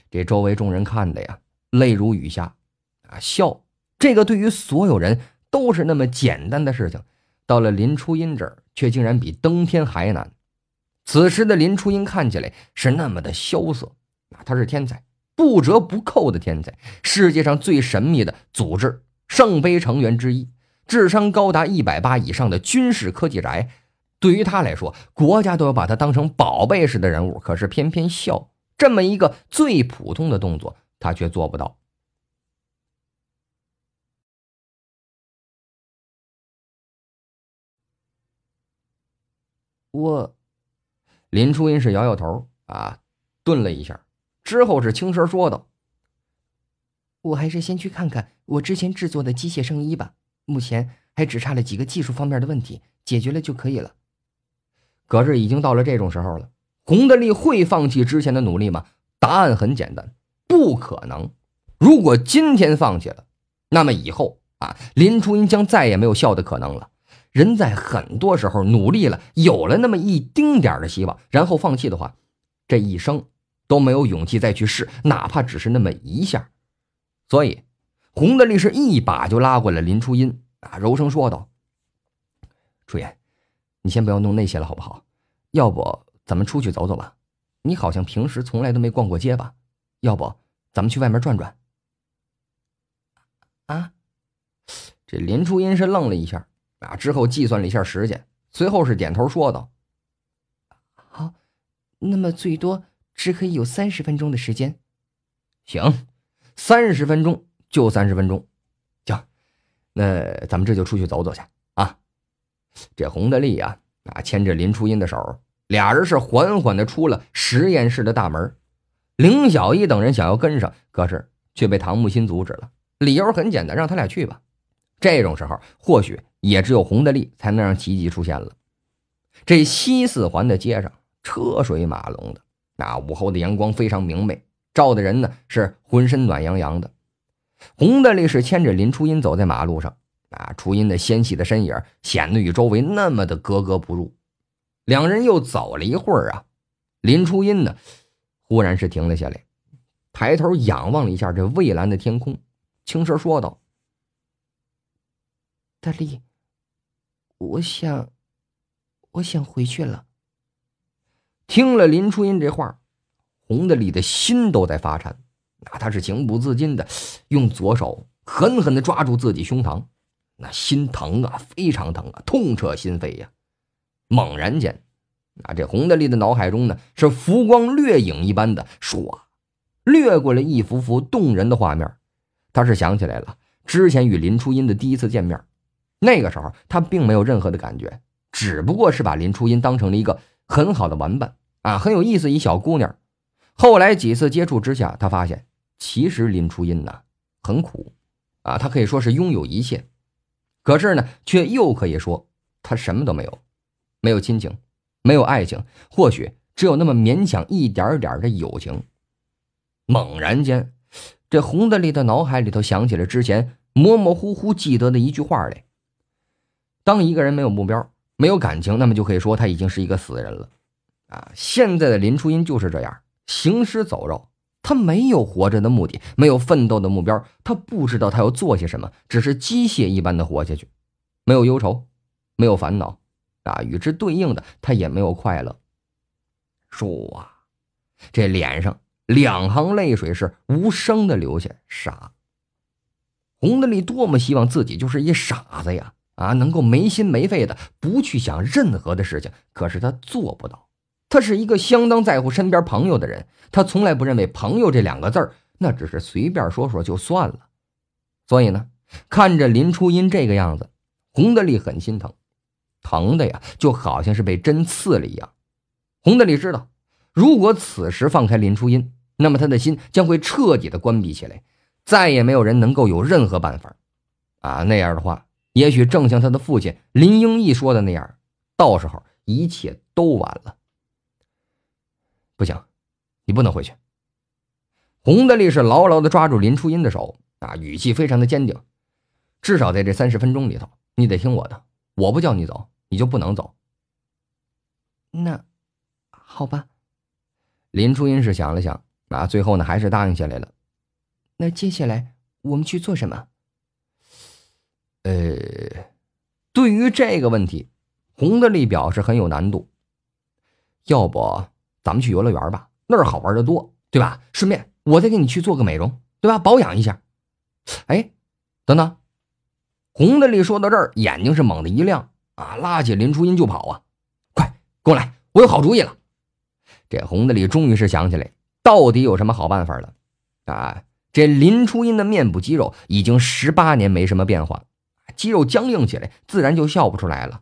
这周围众人看的呀，泪如雨下啊！笑这个对于所有人都是那么简单的事情，到了林初音这儿却竟然比登天还难。此时的林初音看起来是那么的萧瑟，啊，他是天才，不折不扣的天才，世界上最神秘的组织圣杯成员之一，智商高达一百八以上的军事科技宅，对于他来说，国家都要把他当成宝贝似的人物。可是偏偏笑这么一个最普通的动作，他却做不到。我。林初音是摇摇头啊，顿了一下，之后是轻声说道：“我还是先去看看我之前制作的机械圣衣吧。目前还只差了几个技术方面的问题，解决了就可以了。可是已经到了这种时候了，洪德利会放弃之前的努力吗？答案很简单，不可能。如果今天放弃了，那么以后啊，林初音将再也没有笑的可能了。”人在很多时候努力了，有了那么一丁点的希望，然后放弃的话，这一生都没有勇气再去试，哪怕只是那么一下。所以，洪德利是一把就拉过了林初音啊，柔声说道：“初音，你先不要弄那些了，好不好？要不咱们出去走走吧？你好像平时从来都没逛过街吧？要不咱们去外面转转？”啊，这林初音是愣了一下。啊！之后计算了一下时间，随后是点头说道：“好，那么最多只可以有三十分钟的时间。行，三十分钟就三十分钟。行，那咱们这就出去走走去啊！”这洪德利啊，啊，牵着林初音的手，俩人是缓缓的出了实验室的大门。林小一等人想要跟上，可是却被唐木心阻止了。理由很简单，让他俩去吧。这种时候，或许。也只有洪德利才能让奇迹出现了。这西四环的街上车水马龙的，那午后的阳光非常明媚，照的人呢是浑身暖洋洋的。洪德利是牵着林初音走在马路上，啊，初音的纤细的身影显得与周围那么的格格不入。两人又走了一会儿啊，林初音呢，忽然是停了下来，抬头仰望了一下这蔚蓝的天空，轻声说道：“大力，我想，我想回去了。”听了林初音这话，洪德利的心都在发颤。那他是情不自禁的，用左手狠狠的抓住自己胸膛，那心疼啊，非常疼啊，痛彻心扉呀！猛然间，啊，这洪德利的脑海中呢是浮光掠影一般的唰，掠过了一幅幅动人的画面。他是想起来了之前与林初音的第一次见面，那个时候他并没有任何的感觉，只不过是把林初音当成了一个很好的玩伴啊，很有意思一小姑娘。后来几次接触之下，他发现。其实林初音呢很苦，啊，他可以说是拥有一切，可是呢，却又可以说他什么都没有，没有亲情，没有爱情，或许只有那么勉强一点点的友情。猛然间，这洪德利的脑海里头想起了之前模模糊糊记得的一句话来：当一个人没有目标，没有感情，那么就可以说他已经是一个死人了。啊，现在的林初音就是这样，行尸走肉。他没有活着的目的，没有奋斗的目标，他不知道他要做些什么，只是机械一般的活下去，没有忧愁，没有烦恼，啊，与之对应的，他也没有快乐。唰，这脸上两行泪水是无声的流下。傻，洪德利多么希望自己就是一傻子呀！啊，能够没心没肺的不去想任何的事情，可是他做不到。他是一个相当在乎身边朋友的人，他从来不认为“朋友”这两个字儿那只是随便说说就算了。所以呢，看着林初音这个样子，洪德利很心疼，疼的呀就好像是被针刺了一样。洪德利知道，如果此时放开林初音，那么他的心将会彻底的关闭起来，再也没有人能够有任何办法。啊，那样的话，也许正像他的父亲林英义说的那样，到时候一切都晚了。不行，你不能回去。洪德利是牢牢的抓住林初音的手啊，语气非常的坚定。至少在这三十分钟里头，你得听我的。我不叫你走，你就不能走。那，好吧。林初音是想了想啊，最后呢还是答应下来了。那接下来我们去做什么？呃，对于这个问题，洪德利表示很有难度。要不？咱们去游乐园吧，那儿好玩的多，对吧？顺便我再给你去做个美容，对吧？保养一下。哎，等等！洪德利说到这儿，眼睛是猛地一亮啊，拉起林初音就跑啊！快跟我来，我有好主意了！这洪德利终于是想起来，到底有什么好办法了啊！这林初音的面部肌肉已经十八年没什么变化，肌肉僵硬起来，自然就笑不出来了。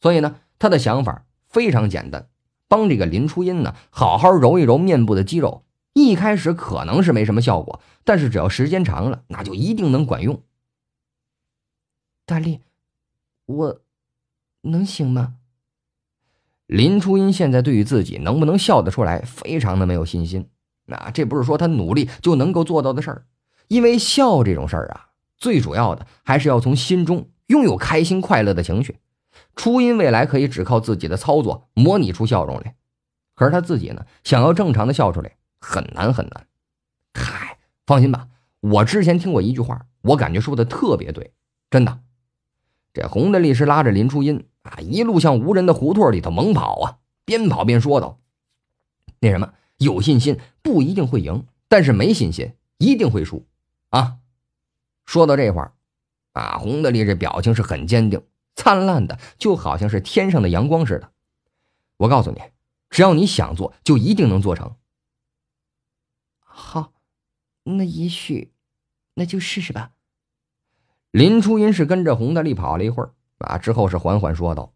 所以呢，他的想法非常简单。帮这个林初音呢，好好揉一揉面部的肌肉。一开始可能是没什么效果，但是只要时间长了，那就一定能管用。大力，我能行吗？林初音现在对于自己能不能笑得出来，非常的没有信心。那这不是说他努力就能够做到的事儿，因为笑这种事儿啊，最主要的还是要从心中拥有开心快乐的情绪。初音未来可以只靠自己的操作模拟出笑容来，可是他自己呢，想要正常的笑出来很难很难。嗨，放心吧，我之前听过一句话，我感觉说的特别对，真的。这洪德律师拉着林初音啊，一路向无人的胡同里头猛跑啊，边跑边说道：“那什么，有信心不一定会赢，但是没信心一定会输啊。”说到这话，啊，洪德利这表情是很坚定。灿烂的，就好像是天上的阳光似的。我告诉你，只要你想做，就一定能做成。好，那也许，那就试试吧。林初音是跟着洪德利跑了一会儿，啊，之后是缓缓说道：“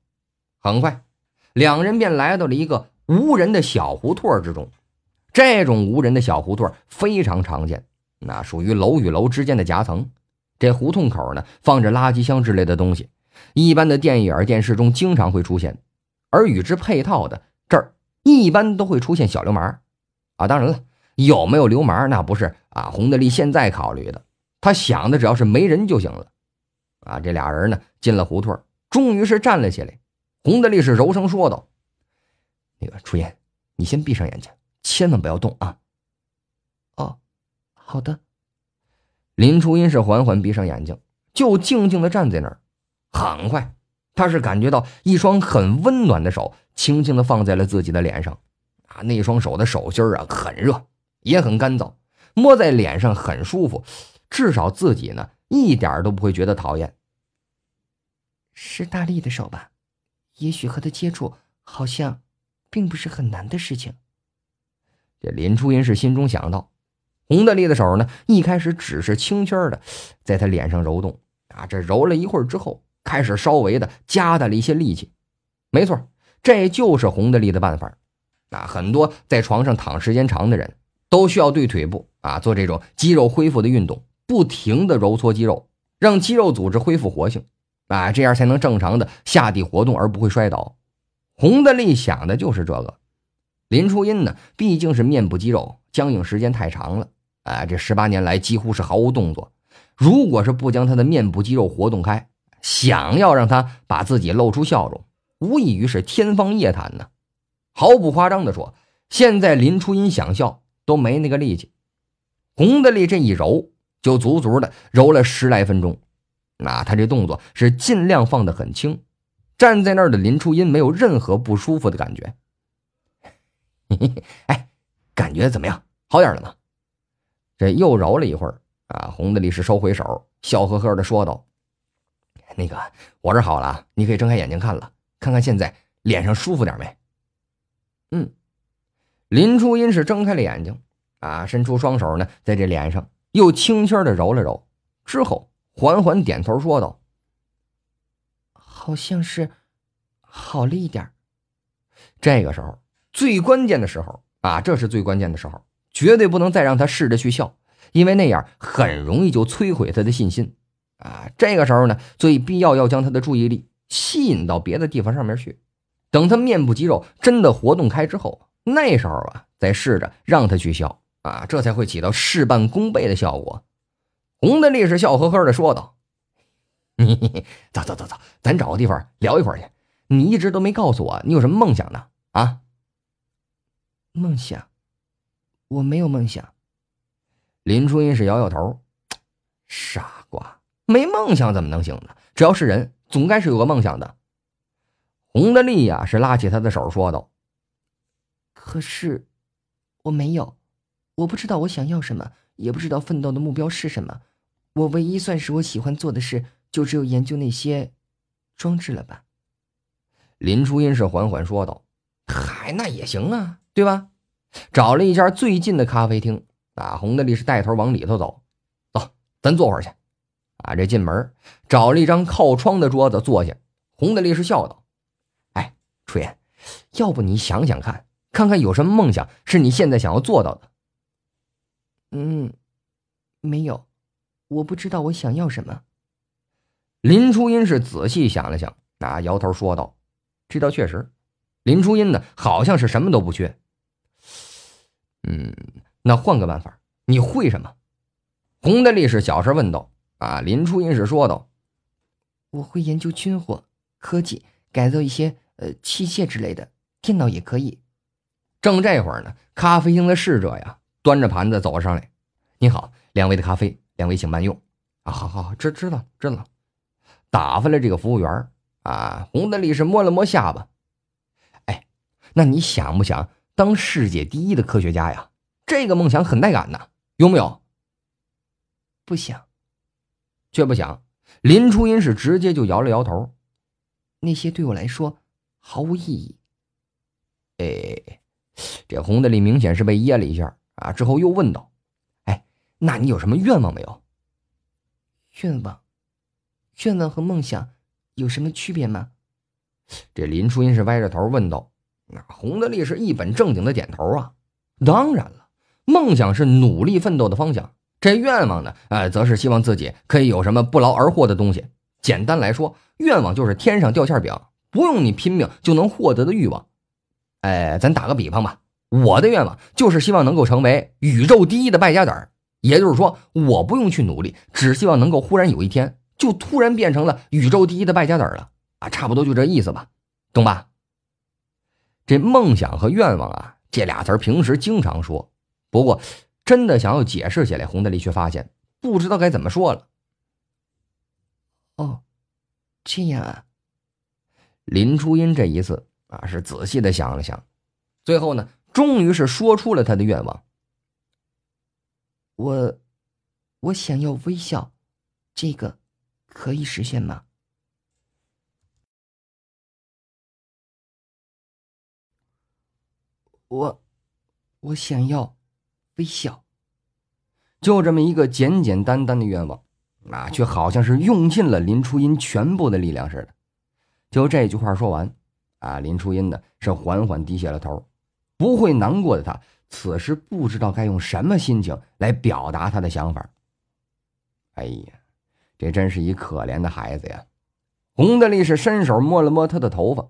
很快，两人便来到了一个无人的小胡同之中。这种无人的小胡同非常常见，那属于楼与楼之间的夹层。这胡同口呢，放着垃圾箱之类的东西。”一般的电影、电视中经常会出现，而与之配套的这儿一般都会出现小流氓啊。当然了，有没有流氓，那不是啊洪德利现在考虑的。他想的只要是没人就行了。啊，这俩人呢进了胡同，终于是站了起来。洪德利是柔声说道：“那个初烟，你先闭上眼睛，千万不要动啊。”哦，好的。林初音是缓缓闭上眼睛，就静静的站在那儿。很快，他是感觉到一双很温暖的手轻轻的放在了自己的脸上。啊，那双手的手心啊，很热，也很干燥，摸在脸上很舒服，至少自己呢一点都不会觉得讨厌。是大力的手吧？也许和他接触，好像并不是很难的事情。这林初音是心中想到。洪德利的手呢，一开始只是轻轻的在他脸上揉动，啊，这揉了一会儿之后，开始稍微的加大了一些力气。没错，这就是洪德利的办法。啊，很多在床上躺时间长的人，都需要对腿部啊做这种肌肉恢复的运动，不停的揉搓肌肉，让肌肉组织恢复活性，啊，这样才能正常的下地活动而不会摔倒。洪德利想的就是这个。林初音呢，毕竟是面部肌肉僵硬时间太长了。哎，这十八年来几乎是毫无动作。如果是不将他的面部肌肉活动开，想要让他把自己露出笑容，无异于是天方夜谭呢。毫不夸张的说，现在林初音想笑都没那个力气。洪德利这一揉，就足足的揉了十来分钟。那他这动作是尽量放得很轻。站在那儿的林初音没有任何不舒服的感觉。哎，感觉怎么样？好点了吗？这又揉了一会儿啊，洪德利是收回手，笑呵呵的说道：“那个，我这好了，你可以睁开眼睛看了，看看现在脸上舒服点没？”嗯，林初音是睁开了眼睛啊，伸出双手呢，在这脸上又轻轻的揉了揉，之后缓缓点头说道：“好像是好了一点。”这个时候最关键的时候啊，这是最关键的时候。绝对不能再让他试着去笑，因为那样很容易就摧毁他的信心啊！这个时候呢，最必要要将他的注意力吸引到别的地方上面去。等他面部肌肉真的活动开之后，那时候啊，再试着让他去笑啊，这才会起到事半功倍的效果。洪德利是笑呵呵的说道：“走走走走，咱找个地方聊一会儿去。你一直都没告诉我你有什么梦想呢？啊？梦想。”我没有梦想。林初音是摇摇头，傻瓜，没梦想怎么能行呢？只要是人，总该是有个梦想的。洪德利呀，是拉起他的手说道：“可是我没有，我不知道我想要什么，也不知道奋斗的目标是什么。我唯一算是我喜欢做的事，就只有研究那些装置了吧。”林初音是缓缓说道：“嗨，那也行啊，对吧？”找了一家最近的咖啡厅，啊，洪德利是带头往里头走，走，咱坐会儿去。啊，这进门找了一张靠窗的桌子坐下，洪德利是笑道：“哎，初言，要不你想想看，看看有什么梦想是你现在想要做到的？”嗯，没有，我不知道我想要什么。林初音是仔细想了想，啊，摇头说道：“这倒确实，林初音呢，好像是什么都不缺。”嗯，那换个办法，你会什么？洪德利是小声问道。啊，林初音是说道：“我会研究军火科技，改造一些呃器械之类的，电脑也可以。”正这会儿呢，咖啡厅的侍者呀，端着盘子走上来：“你好，两位的咖啡，两位请慢用。”啊，好好好，知知道知道。打发了这个服务员啊，洪德利是摸了摸下巴：“哎，那你想不想？”当世界第一的科学家呀，这个梦想很带感呐，有没有？不想，却不想。林初音是直接就摇了摇头，那些对我来说毫无意义。哎，这洪德利明显是被噎了一下啊，之后又问道：“哎，那你有什么愿望没有？”愿望，愿望和梦想有什么区别吗？这林初音是歪着头问道。那洪德利是一本正经的点头啊，当然了，梦想是努力奋斗的方向，这愿望呢，哎，则是希望自己可以有什么不劳而获的东西。简单来说，愿望就是天上掉馅饼，不用你拼命就能获得的欲望。哎，咱打个比方吧，我的愿望就是希望能够成为宇宙第一的败家子儿，也就是说，我不用去努力，只希望能够忽然有一天就突然变成了宇宙第一的败家子儿了啊，差不多就这意思吧，懂吧？这梦想和愿望啊，这俩词儿平时经常说，不过真的想要解释起来，洪德利却发现不知道该怎么说了。哦，这样啊。林初音这一次啊，是仔细的想了想，最后呢，终于是说出了他的愿望。我，我想要微笑，这个可以实现吗？我，我想要微笑，就这么一个简简单单的愿望，啊，却好像是用尽了林初音全部的力量似的。就这句话说完，啊，林初音呢是缓缓低下了头。不会难过的他，此时不知道该用什么心情来表达他的想法。哎呀，这真是一可怜的孩子呀！洪德利是伸手摸了摸他的头发，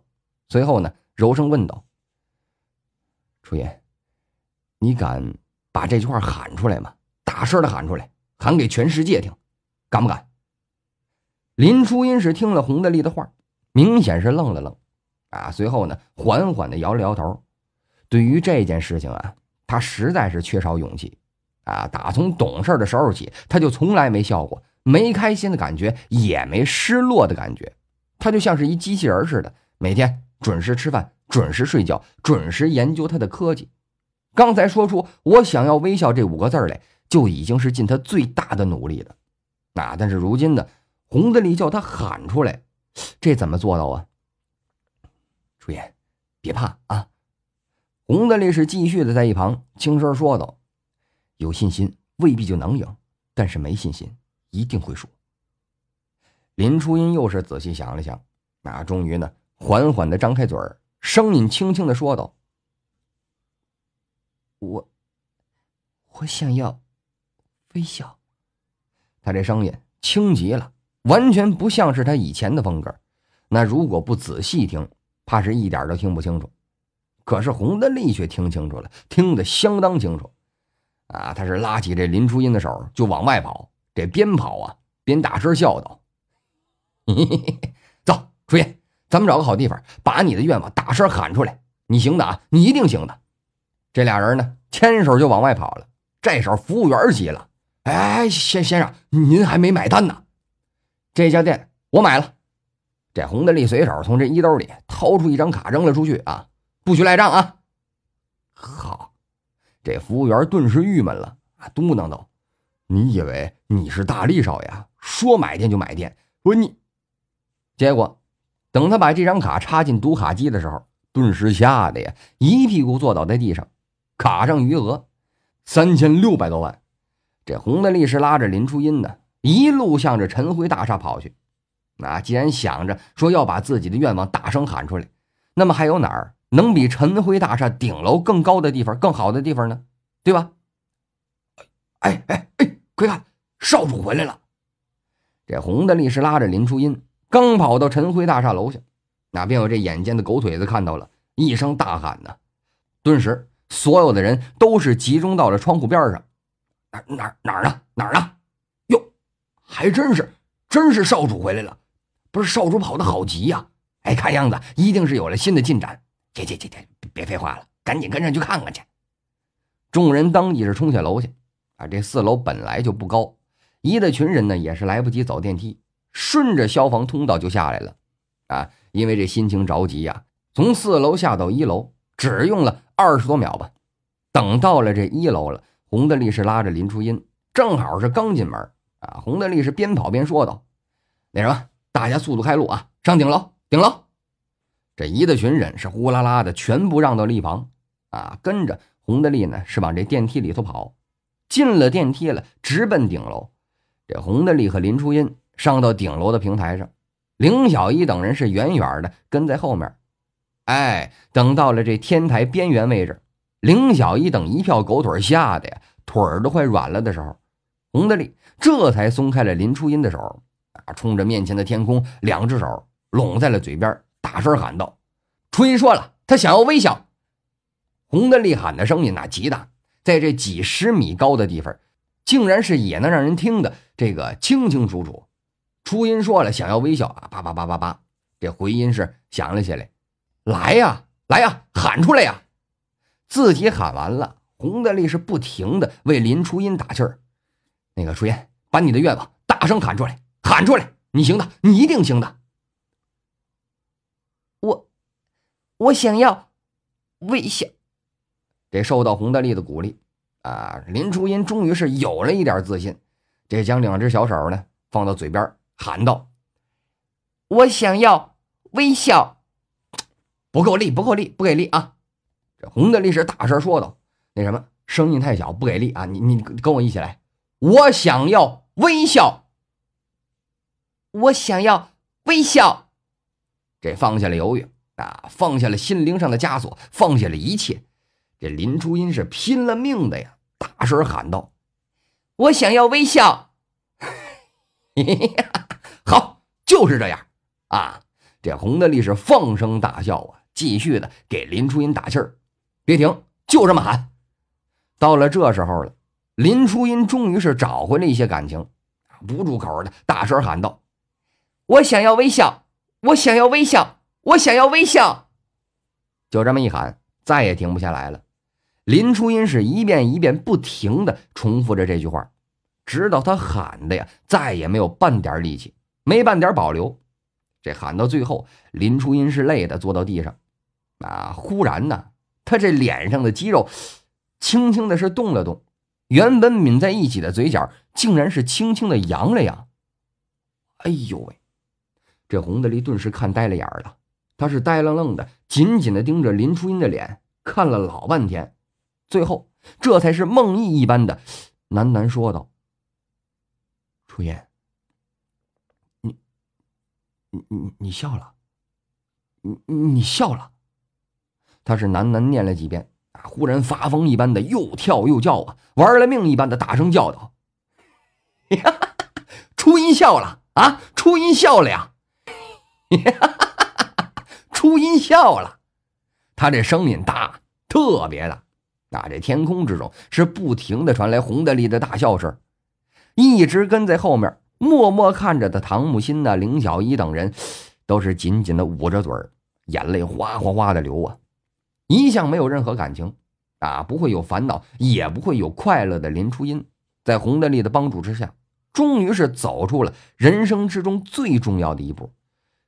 随后呢，柔声问道。初音，你敢把这句话喊出来吗？大声的喊出来，喊给全世界听，敢不敢？林初音是听了洪德利的话，明显是愣了愣，啊，随后呢，缓缓的摇了摇头。对于这件事情啊，他实在是缺少勇气，啊，打从懂事的时候起，他就从来没笑过，没开心的感觉，也没失落的感觉，他就像是一机器人似的，每天准时吃饭。准时睡觉，准时研究他的科技。刚才说出“我想要微笑”这五个字来，就已经是尽他最大的努力了。那但是如今呢，洪德利叫他喊出来，这怎么做到啊？朱颜，别怕啊！洪德利是继续的在一旁轻声说道：“有信心未必就能赢，但是没信心一定会输。”林初音又是仔细想了想，那终于呢，缓缓的张开嘴儿。声音轻轻的说道：“我，我想要微笑。”他这声音轻极了，完全不像是他以前的风格。那如果不仔细听，怕是一点都听不清楚。可是洪德利却听清楚了，听得相当清楚。啊，他是拉起这林初音的手就往外跑，这边跑啊边大声笑道：“ 嘿嘿嘿走，初音。”咱们找个好地方，把你的愿望大声喊出来。你行的啊，你一定行的。这俩人呢，牵手就往外跑了。这时候服务员急了：“哎，先先生，您还没买单呢。这家店我买了。”这洪德利随手从这衣兜里掏出一张卡扔了出去啊，不许赖账啊！好，这服务员顿时郁闷了啊，嘟囔道：“你以为你是大力少爷，说买店就买店？我你……结果。”等他把这张卡插进读卡机的时候，顿时吓得呀，一屁股坐倒在地上。卡上余额三千六百多万。这洪德利是拉着林初音呢，一路向着晨辉大厦跑去。那既然想着说要把自己的愿望大声喊出来，那么还有哪儿能比晨辉大厦顶楼更高的地方、更好的地方呢？对吧？哎哎哎，快看，少主回来了！这洪德利是拉着林初音。刚跑到晨辉大厦楼下，那便有这眼尖的狗腿子看到了，一声大喊呐！顿时，所有的人都是集中到了窗户边上。哪哪哪呢？哪呢？哟，还真是，真是少主回来了！不是少主跑得好急呀！哎，看样子一定是有了新的进展。这这这这，别废话了，赶紧跟上去看看去！众人当即是冲下楼去。啊，这四楼本来就不高，一大群人呢也是来不及走电梯。顺着消防通道就下来了，啊，因为这心情着急呀，从四楼下到一楼只用了二十多秒吧。等到了这一楼了，洪德利是拉着林初音，正好是刚进门啊。洪德利是边跑边说道：“那什么，大家速度开路啊，上顶楼，顶楼！”这一大群人是呼啦啦的全部让到了一旁啊，跟着洪德利呢是往这电梯里头跑，进了电梯了，直奔顶楼。这洪德利和林初音。上到顶楼的平台上，凌小一等人是远远的跟在后面。哎，等到了这天台边缘位置，凌小一等一票狗腿吓得呀，腿儿都快软了的时候，洪德利这才松开了林初音的手，啊，冲着面前的天空，两只手拢在了嘴边，大声喊道：“初音说了，他想要微笑。”洪德利喊的声音那极大，在这几十米高的地方，竟然是也能让人听得这个清清楚楚。初音说了，想要微笑啊，叭叭叭叭叭，这回音是响了起来。来呀，来呀，喊出来呀！自己喊完了，洪德利是不停的为林初音打气儿。那个初音，把你的愿望大声喊出来，喊出来，你行的，你一定行的。我，我想要微笑。这受到洪德利的鼓励啊，林初音终于是有了一点自信。这将两只小手呢放到嘴边，喊道：“我想要微笑。”不够力，不够力，不给力啊！这洪德利是大声说道：“那什么，声音太小，不给力啊！你你跟我一起来，我想要微笑，我想要微笑。”这放下了犹豫啊，放下了心灵上的枷锁，放下了一切。这林初音是拼了命的呀，大声喊道：“我想要微笑！” 好，就是这样啊！这洪德利是放声大笑啊，继续的给林初音打气儿，别停，就这么喊。到了这时候了，林初音终于是找回了一些感情，不住口的大声喊道：“我想要微笑，我想要微笑，我想要微笑！”就这么一喊，再也停不下来了。林初音是一遍一遍不停的重复着这句话，直到他喊的呀再也没有半点力气，没半点保留。这喊到最后，林初音是累的坐到地上，啊！忽然呢，他这脸上的肌肉轻轻的是动了动，原本抿在一起的嘴角竟然是轻轻的扬了扬。哎呦喂！这洪德利顿时看呆了眼了，他是呆愣愣的，紧紧的盯着林初音的脸看了老半天。最后，这才是梦呓一般的喃喃说道：“初音，你，你你你笑了，你你笑了。”他是喃喃念了几遍啊，忽然发疯一般的又跳又叫啊，玩了命一般的大声叫道：“呀，初音笑了啊，初音笑了呀，初音笑了。”他这声音大，特别大。啊这天空之中是不停的传来洪德利的大笑声，一直跟在后面默默看着的唐木心呐、林小一等人，都是紧紧的捂着嘴儿，眼泪哗哗哗的流啊！一向没有任何感情啊，不会有烦恼，也不会有快乐的林初音，在洪德利的帮助之下，终于是走出了人生之中最重要的一步。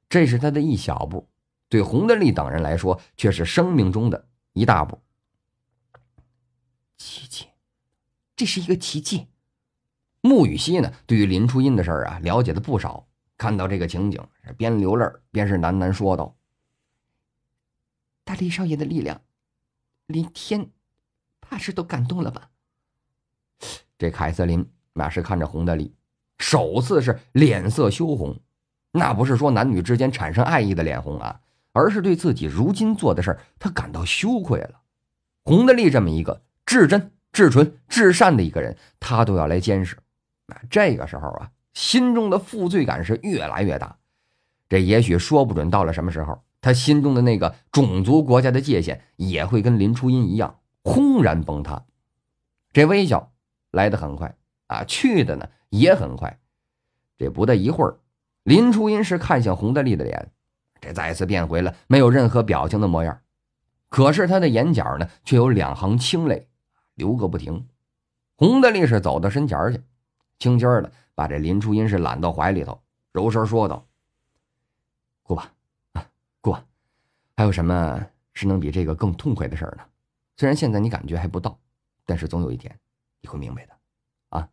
这是他的一小步，对洪德利等人来说，却是生命中的一大步。奇迹，这是一个奇迹。穆雨溪呢，对于林初音的事儿啊，了解的不少。看到这个情景，边流泪边是喃喃说道：“大力少爷的力量，连天怕是都感动了吧？”这凯瑟琳那是看着洪德利，首次是脸色羞红。那不是说男女之间产生爱意的脸红啊，而是对自己如今做的事儿，他感到羞愧了。洪德利这么一个。至真、至纯、至善的一个人，他都要来监视。那这个时候啊，心中的负罪感是越来越大。这也许说不准到了什么时候，他心中的那个种族国家的界限也会跟林初音一样轰然崩塌。这微笑来得很快啊，去的呢也很快。这不大一会儿，林初音是看向洪德利的脸，这再次变回了没有任何表情的模样。可是他的眼角呢，却有两行清泪。流个不停，洪德利是走到身前去，轻轻的把这林初音是揽到怀里头，柔声说道：“姑吧，啊，姑，还有什么是能比这个更痛快的事儿呢？虽然现在你感觉还不到，但是总有一天你会明白的。”啊，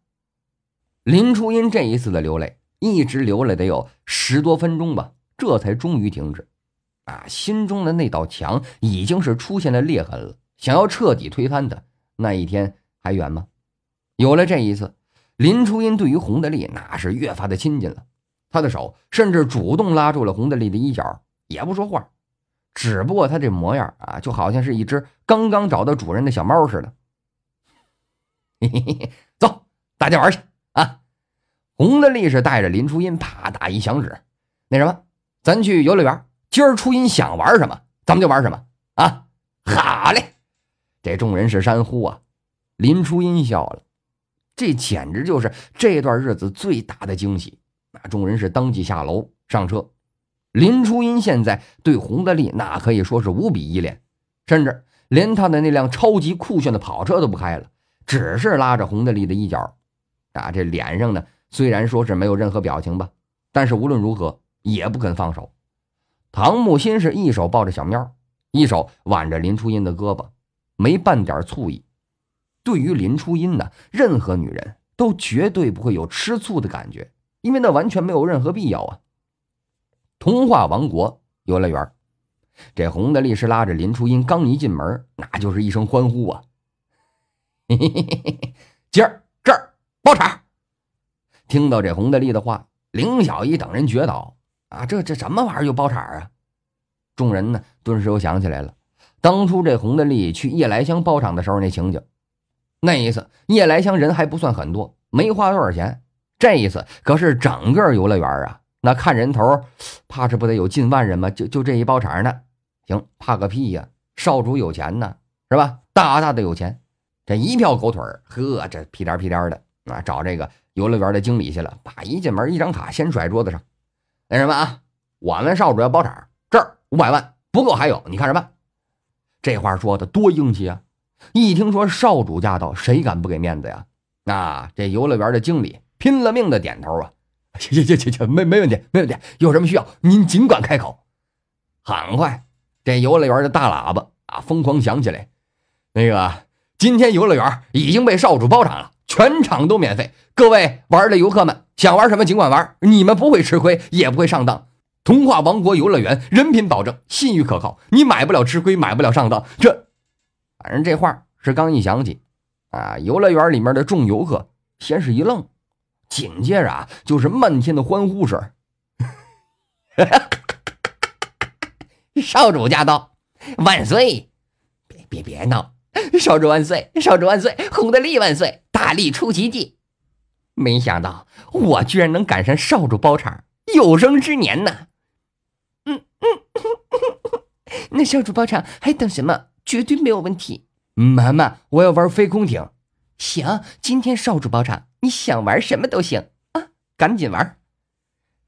林初音这一次的流泪，一直流了得有十多分钟吧，这才终于停止。啊，心中的那道墙已经是出现了裂痕了，想要彻底推翻它。那一天还远吗？有了这一次，林初音对于洪德利那是越发的亲近了。他的手甚至主动拉住了洪德利的衣角，也不说话。只不过他这模样啊，就好像是一只刚刚找到主人的小猫似的。嘿嘿嘿，走，大家玩去啊！洪德利是带着林初音啪打一响指，那什么，咱去游乐园。今儿初音想玩什么，咱们就玩什么啊！好嘞。这众人是山呼啊！林初音笑了，这简直就是这段日子最大的惊喜。那众人是当即下楼上车。林初音现在对洪德利那可以说是无比依恋，甚至连他的那辆超级酷炫的跑车都不开了，只是拉着洪德利的衣角。啊，这脸上呢，虽然说是没有任何表情吧，但是无论如何也不肯放手。唐木心是一手抱着小喵，一手挽着林初音的胳膊，没半点醋意。对于林初音呢，任何女人都绝对不会有吃醋的感觉，因为那完全没有任何必要啊。童话王国游乐园，这洪德利是拉着林初音刚一进门，那就是一声欢呼啊！今儿这儿包场。听到这洪德利的话，凌小一等人觉得。啊，这这什么玩意儿就包场啊？众人呢，顿时又想起来了，当初这洪德利去夜来香包场的时候那情景。那一次夜来香人还不算很多，没花多少钱。这一次可是整个游乐园啊，那看人头，怕是不得有近万人吗？就就这一包场呢，行，怕个屁呀！少主有钱呢，是吧？大大的有钱，这一票狗腿呵，这屁颠屁颠的啊，找这个游乐园的经理去了，把一进门一张卡先甩桌子上。那什么啊，我们少主要包场，这儿五百万不够还有，你看着办。这话说的多英气啊！一听说少主驾到，谁敢不给面子呀？那这游乐园的经理拼了命的点头啊！行行行行行，没没问题，没问题。有什么需要您尽管开口。很快，这游乐园的大喇叭啊疯狂响起来。那个，今天游乐园已经被少主包场了，全场都免费，各位玩的游客们。想玩什么尽管玩，你们不会吃亏，也不会上当。童话王国游乐园人品保证，信誉可靠，你买不了吃亏，买不了上当。这，反正这话是刚一响起，啊，游乐园里面的众游客先是一愣，紧接着啊，就是漫天的欢呼声。少主驾到，万岁！别别别闹！少主万岁！少主万岁！洪德利万岁！大力出奇迹！没想到我居然能赶上少主包场，有生之年呢！嗯嗯，那少主包场还等什么？绝对没有问题。妈妈，我要玩飞空艇。行，今天少主包场，你想玩什么都行啊！赶紧玩。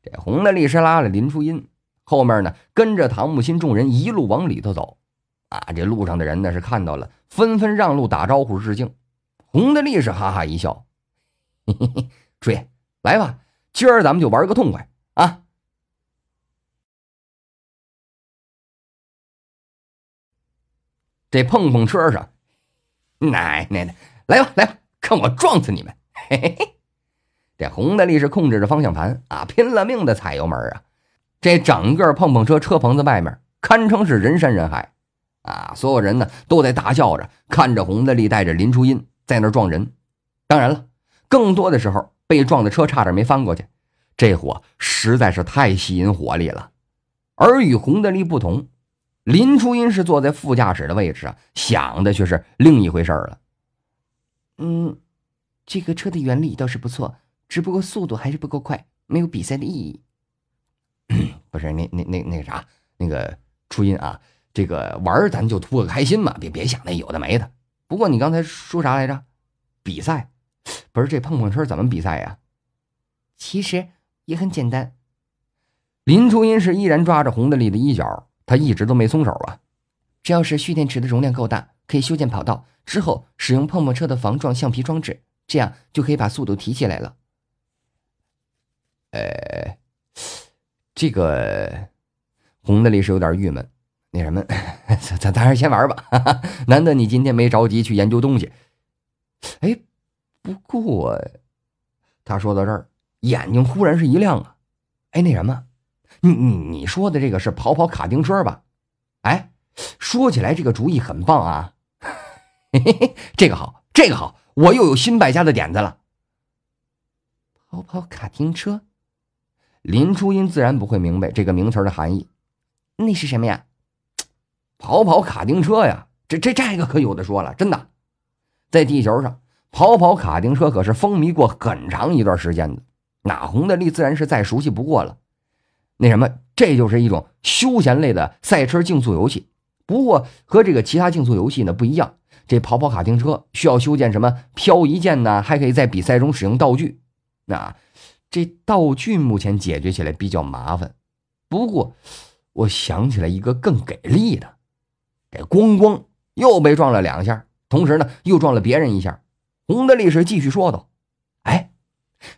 这红的力士拉了林初音，后面呢跟着唐木心众人一路往里头走。啊，这路上的人呢是看到了，纷纷让路打招呼致敬。红的力士哈哈一笑。嘿 嘿嘿，注意，来吧，今儿咱们就玩个痛快啊！这碰碰车上，奶奶的，来吧来吧，看我撞死你们！嘿嘿嘿，这红的力士控制着方向盘啊，拼了命的踩油门啊！这整个碰碰车车棚子外面堪称是人山人海啊！所有人呢都在大笑着看着洪德利带着林初音在那撞人。当然了。更多的时候，被撞的车差点没翻过去，这火实在是太吸引火力了。而与洪德利不同，林初音是坐在副驾驶的位置啊，想的却是另一回事儿了。嗯，这个车的原理倒是不错，只不过速度还是不够快，没有比赛的意义。不是那那那那啥，那个初音啊，这个玩儿咱就图个开心嘛，别别想那有的没的。不过你刚才说啥来着？比赛？不是这碰碰车怎么比赛呀？其实也很简单。林初音是依然抓着洪德利的衣角，他一直都没松手啊。只要是蓄电池的容量够大，可以修建跑道，之后使用碰碰车的防撞橡皮装置，这样就可以把速度提起来了。呃，这个洪德利是有点郁闷。那什么，咱咱还是先玩吧。哈 哈难得你今天没着急去研究东西。哎。不过，他说到这儿，眼睛忽然是一亮啊！哎，那什么，你你你说的这个是跑跑卡丁车吧？哎，说起来这个主意很棒啊！嘿嘿嘿，这个好，这个好，我又有新败家的点子了。跑跑卡丁车，林初音自然不会明白这个名词的含义。那是什么呀？跑跑卡丁车呀！这这这个可有的说了，真的，在地球上。跑跑卡丁车可是风靡过很长一段时间的，那红的利自然是再熟悉不过了。那什么，这就是一种休闲类的赛车竞速游戏。不过和这个其他竞速游戏呢不一样，这跑跑卡丁车需要修建什么漂移键呢？还可以在比赛中使用道具。那这道具目前解决起来比较麻烦，不过我想起来一个更给力的，这咣咣又被撞了两下，同时呢又撞了别人一下。洪德利是继续说道：“哎，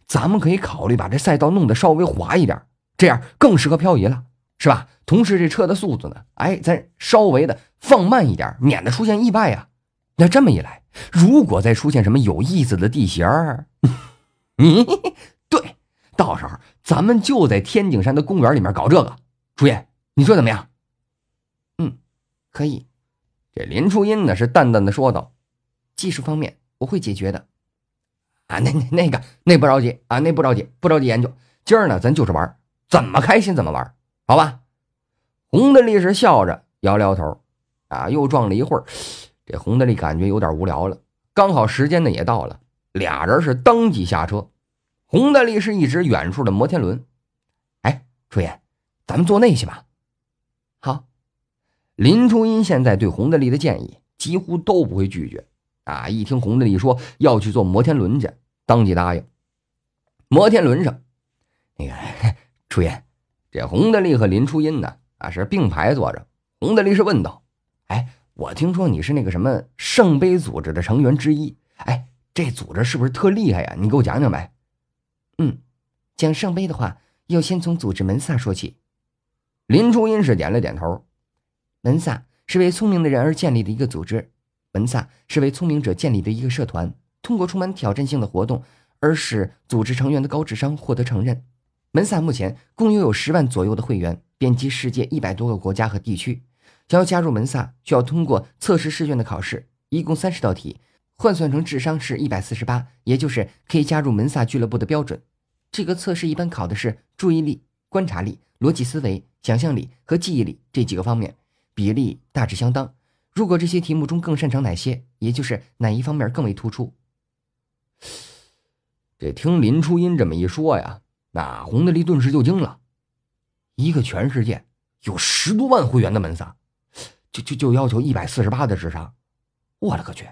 咱们可以考虑把这赛道弄得稍微滑一点，这样更适合漂移了，是吧？同时这车的速度呢，哎，咱稍微的放慢一点，免得出现意外呀。那这么一来，如果再出现什么有意思的地形儿，你 对，到时候咱们就在天井山的公园里面搞这个。初音，你说怎么样？嗯，可以。这林初音呢是淡淡的说道：“技术方面。”我会解决的，啊，那那那个那不着急啊，那不着急，不着急研究。今儿呢，咱就是玩，怎么开心怎么玩，好吧？洪德利是笑着摇摇头，啊，又撞了一会儿，这洪德利感觉有点无聊了。刚好时间呢也到了，俩人是当即下车。洪德利是一指远处的摩天轮，哎，初言，咱们坐那去吧。好，林初音现在对洪德利的建议几乎都不会拒绝。啊！一听洪德利说要去坐摩天轮去，当即答应。摩天轮上，那个初音，这洪德利和林初音呢？啊，是并排坐着。洪德利是问道：“哎，我听说你是那个什么圣杯组织的成员之一？哎，这组织是不是特厉害呀？你给我讲讲呗。”嗯，讲圣杯的话，要先从组织门萨说起。林初音是点了点头。门萨是为聪明的人而建立的一个组织。门萨是为聪明者建立的一个社团，通过充满挑战性的活动而使组织成员的高智商获得承认。门萨目前共拥有十万左右的会员，遍及世界一百多个国家和地区。想要加入门萨，需要通过测试试卷的考试，一共三十道题，换算成智商是一百四十八，也就是可以加入门萨俱乐部的标准。这个测试一般考的是注意力、观察力、逻辑思维、想象力和记忆力这几个方面，比例大致相当。如果这些题目中更擅长哪些，也就是哪一方面更为突出。这听林初音这么一说呀，那洪德利顿时就惊了。一个全世界有十多万会员的门萨，就就就要求一百四十八的智商，我勒个去！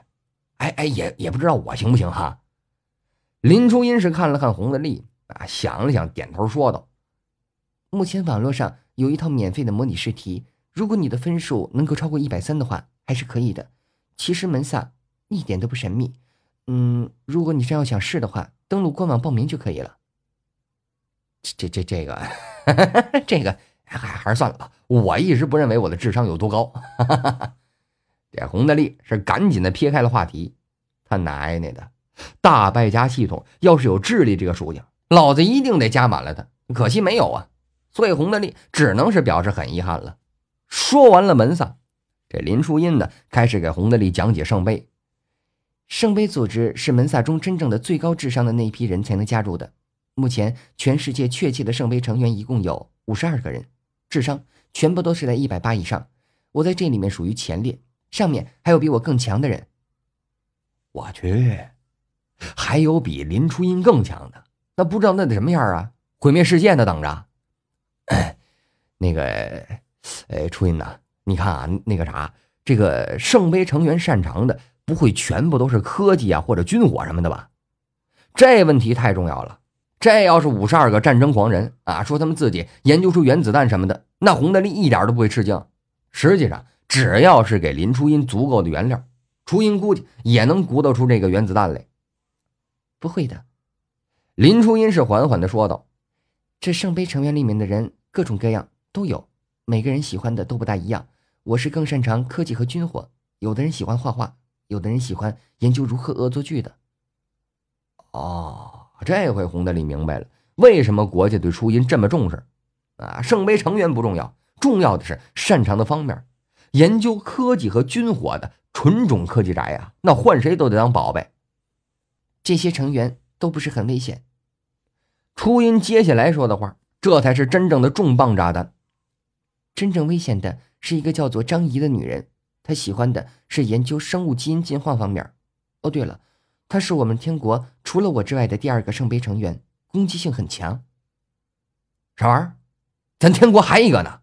哎哎，也也不知道我行不行哈。林初音是看了看洪德利啊，想了想，点头说道：“目前网络上有一套免费的模拟试题，如果你的分数能够超过一百三的话。”还是可以的，其实门萨一点都不神秘。嗯，如果你真要想试的话，登录官网报名就可以了。这这这个，这个还还是算了吧。我一直不认为我的智商有多高。这洪德利是赶紧的撇开了话题。他奶奶的，大败家系统要是有智力这个属性，老子一定得加满了它。可惜没有啊，所以洪德利只能是表示很遗憾了。说完了门萨。这林初音呢，开始给洪德利讲解圣杯。圣杯组织是门萨中真正的最高智商的那一批人才能加入的。目前全世界确切的圣杯成员一共有五十二个人，智商全部都是在一百八以上。我在这里面属于前列，上面还有比我更强的人。我去，还有比林初音更强的，那不知道那得什么样啊？毁灭世界呢？等着。那个，呃，初音呐。你看啊，那个啥，这个圣杯成员擅长的不会全部都是科技啊或者军火什么的吧？这问题太重要了。这要是五十二个战争狂人啊，说他们自己研究出原子弹什么的，那洪德利一点都不会吃惊。实际上，只要是给林初音足够的原料，初音估计也能鼓捣出这个原子弹来。不会的，林初音是缓缓的说道：“这圣杯成员里面的人各种各样都有，每个人喜欢的都不大一样。”我是更擅长科技和军火，有的人喜欢画画，有的人喜欢研究如何恶作剧的。哦，这回洪德利明白了，为什么国家对初音这么重视。啊，圣杯成员不重要，重要的是擅长的方面。研究科技和军火的纯种科技宅啊，那换谁都得当宝贝。这些成员都不是很危险。初音接下来说的话，这才是真正的重磅炸弹。真正危险的。是一个叫做张怡的女人，她喜欢的是研究生物基因进化方面。哦，对了，她是我们天国除了我之外的第二个圣杯成员，攻击性很强。啥玩意儿？咱天国还一个呢？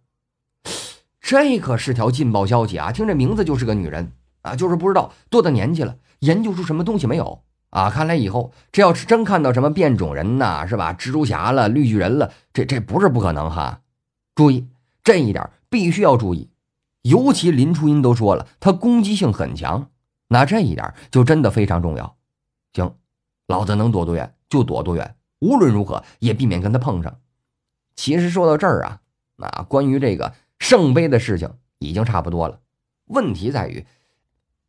这可是条劲爆消息啊！听这名字就是个女人。啊，就是不知道多大年纪了，研究出什么东西没有啊？看来以后这要是真看到什么变种人呐，是吧？蜘蛛侠了，绿巨人了，这这不是不可能哈。注意这一点，必须要注意。尤其林初音都说了，他攻击性很强，那这一点就真的非常重要。行，老子能躲多远就躲多远，无论如何也避免跟他碰上。其实说到这儿啊，那关于这个圣杯的事情已经差不多了。问题在于，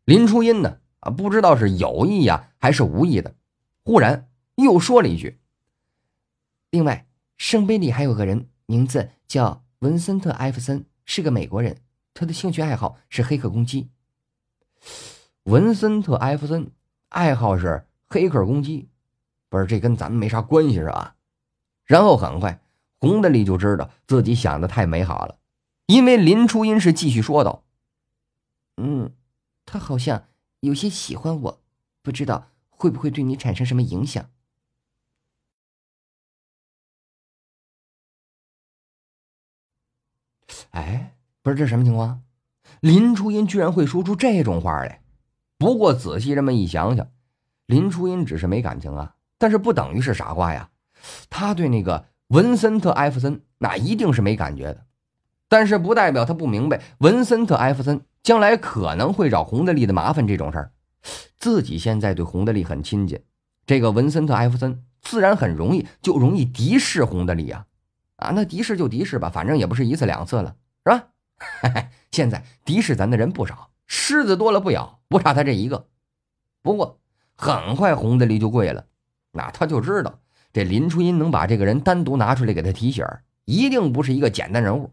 林初音呢啊，不知道是有意呀还是无意的，忽然又说了一句：“另外，圣杯里还有个人，名字叫文森特·艾弗森，是个美国人。”他的兴趣爱好是黑客攻击。文森特·艾弗森爱好是黑客攻击，不是这跟咱们没啥关系是吧？然后很快，洪德利就知道自己想的太美好了，因为林初音是继续说道：“嗯，他好像有些喜欢我，不知道会不会对你产生什么影响。”哎。不是这什么情况？林初音居然会说出这种话来。不过仔细这么一想想，林初音只是没感情啊，但是不等于是傻瓜呀。他对那个文森特·艾弗森那一定是没感觉的，但是不代表他不明白文森特·艾弗森将来可能会找洪德利的麻烦这种事儿。自己现在对洪德利很亲近，这个文森特·艾弗森自然很容易就容易敌视洪德利啊。啊，那敌视就敌视吧，反正也不是一次两次了，是吧？现在敌视咱的人不少，狮子多了不咬，不差他这一个。不过很快洪德利就跪了，那他就知道这林初音能把这个人单独拿出来给他提醒，一定不是一个简单人物。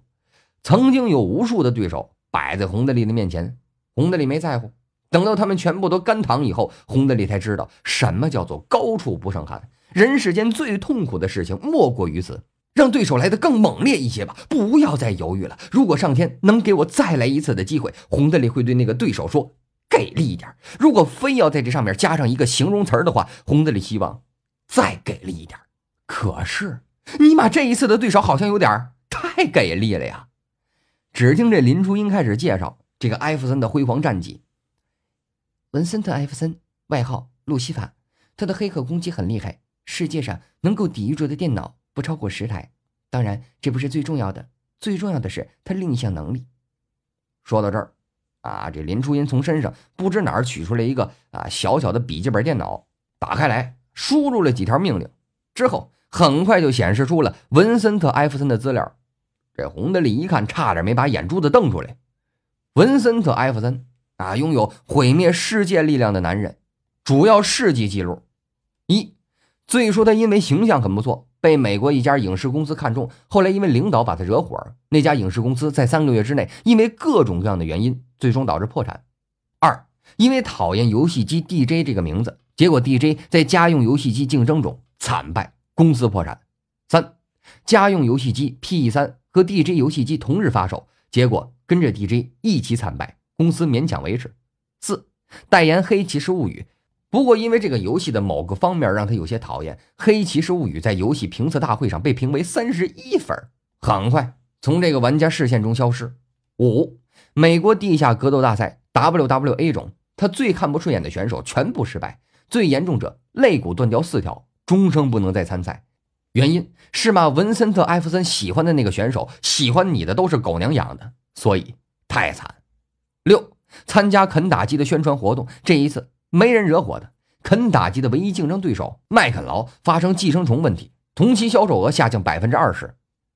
曾经有无数的对手摆在洪德利的面前，洪德利没在乎。等到他们全部都干躺以后，洪德利才知道什么叫做高处不胜寒。人世间最痛苦的事情莫过于此。让对手来的更猛烈一些吧，不要再犹豫了。如果上天能给我再来一次的机会，洪德利会对那个对手说：“给力一点。”如果非要在这上面加上一个形容词的话，洪德利希望再给力一点。可是，尼玛这一次的对手好像有点太给力了呀！只听这林初音开始介绍这个艾弗森的辉煌战绩。文森特·艾弗森，外号路西法，他的黑客攻击很厉害，世界上能够抵御住的电脑。不超过十台，当然这不是最重要的，最重要的是他另一项能力。说到这儿，啊，这林初音从身上不知哪儿取出来一个啊小小的笔记本电脑，打开来输入了几条命令，之后很快就显示出了文森特·艾弗森的资料。这洪德利一看，差点没把眼珠子瞪出来。文森特·艾弗森啊，拥有毁灭世界力量的男人，主要事迹记录一，最说他因为形象很不错。被美国一家影视公司看中，后来因为领导把他惹火，那家影视公司在三个月之内，因为各种各样的原因，最终导致破产。二，因为讨厌游戏机 DJ 这个名字，结果 DJ 在家用游戏机竞争中惨败，公司破产。三，家用游戏机 PE 三和 DJ 游戏机同日发售，结果跟着 DJ 一起惨败，公司勉强维持。四，代言《黑骑士物语》。不过，因为这个游戏的某个方面让他有些讨厌，《黑骑士物语》在游戏评测大会上被评为三十一分，很快从这个玩家视线中消失。五，美国地下格斗大赛 WWE 中，他最看不顺眼的选手全部失败，最严重者肋骨断掉四条，终生不能再参赛。原因是嘛，文森特·艾弗森喜欢的那个选手喜欢你的都是狗娘养的，所以太惨。六，参加肯打基的宣传活动，这一次。没人惹火的，肯打击的唯一竞争对手麦肯劳发生寄生虫问题，同期销售额下降百分之二十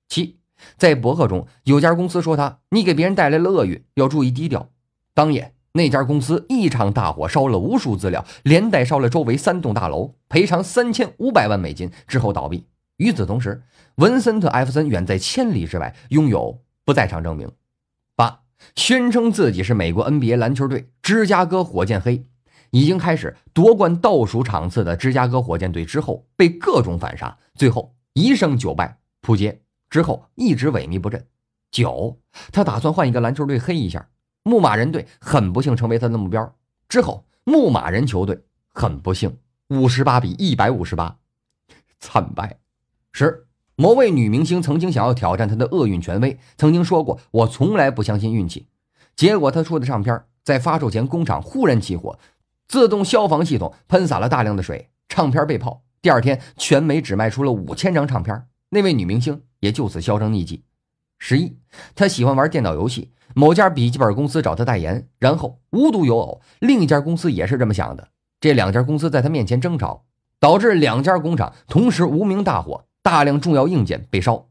七。在博客中，有家公司说他你给别人带来了厄运，要注意低调。当夜，那家公司一场大火烧了无数资料，连带烧了周围三栋大楼，赔偿三千五百万美金之后倒闭。与此同时，文森特·艾弗森远在千里之外，拥有不在场证明。八，宣称自己是美国 NBA 篮球队芝加哥火箭黑。已经开始夺冠倒数场次的芝加哥火箭队之后被各种反杀，最后一胜九败扑街之后一直萎靡不振。九，他打算换一个篮球队黑一下，牧马人队很不幸成为他的目标。之后牧马人球队很不幸五十八比一百五十八惨败。十，某位女明星曾经想要挑战他的厄运权威，曾经说过我从来不相信运气，结果他出的唱片在发售前工厂忽然起火，自动消防系统喷洒了大量的水，唱片被泡。第二天，全美只卖出了五千张唱片，那位女明星也就此销声匿迹。十一，她喜欢玩电脑游戏，某家笔记本公司找她代言，然后无独有偶，另一家公司也是这么想的。这两家公司在她面前争吵，导致两家工厂同时无名大火，大量重要硬件被烧。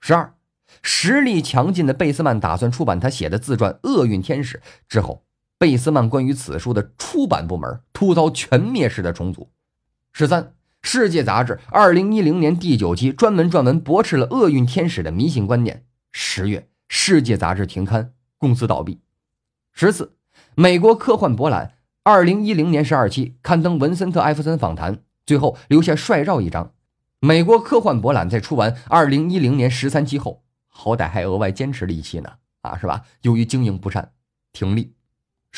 十二，实力强劲的贝斯曼打算出版他写的自传《厄运天使》之后，贝斯曼关于此书的出版部门突遭全灭式的重组。十三。世界杂志二零一零年第九期专门撰文驳斥了厄运天使的迷信观念。十月，世界杂志停刊，公司倒闭。十四，美国科幻博览二零一零年十二期刊登文森特·艾弗森访谈，最后留下帅照一张。美国科幻博览在出完二零一零年十三期后，好歹还额外坚持了一期呢，啊，是吧？由于经营不善，停立。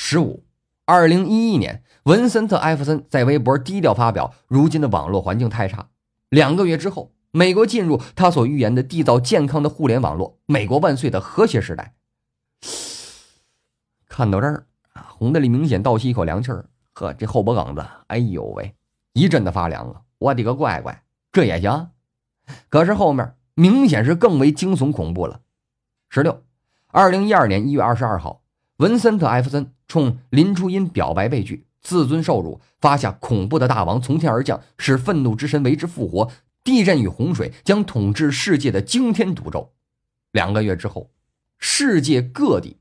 十五。二零一一年，文森特·艾弗森在微博低调发表：“如今的网络环境太差。”两个月之后，美国进入他所预言的缔造健康的互联网络、美国万岁的和谐时代。看到这儿啊，洪德利明显倒吸一口凉气儿，呵，这后脖梗子，哎呦喂，一阵的发凉啊！我的个乖乖，这也行？可是后面明显是更为惊悚恐怖了。十六，二零一二年一月二十二号，文森特·艾弗森。冲林初音表白被拒，自尊受辱，发下恐怖的大王从天而降，使愤怒之神为之复活，地震与洪水将统治世界的惊天赌咒。两个月之后，世界各地，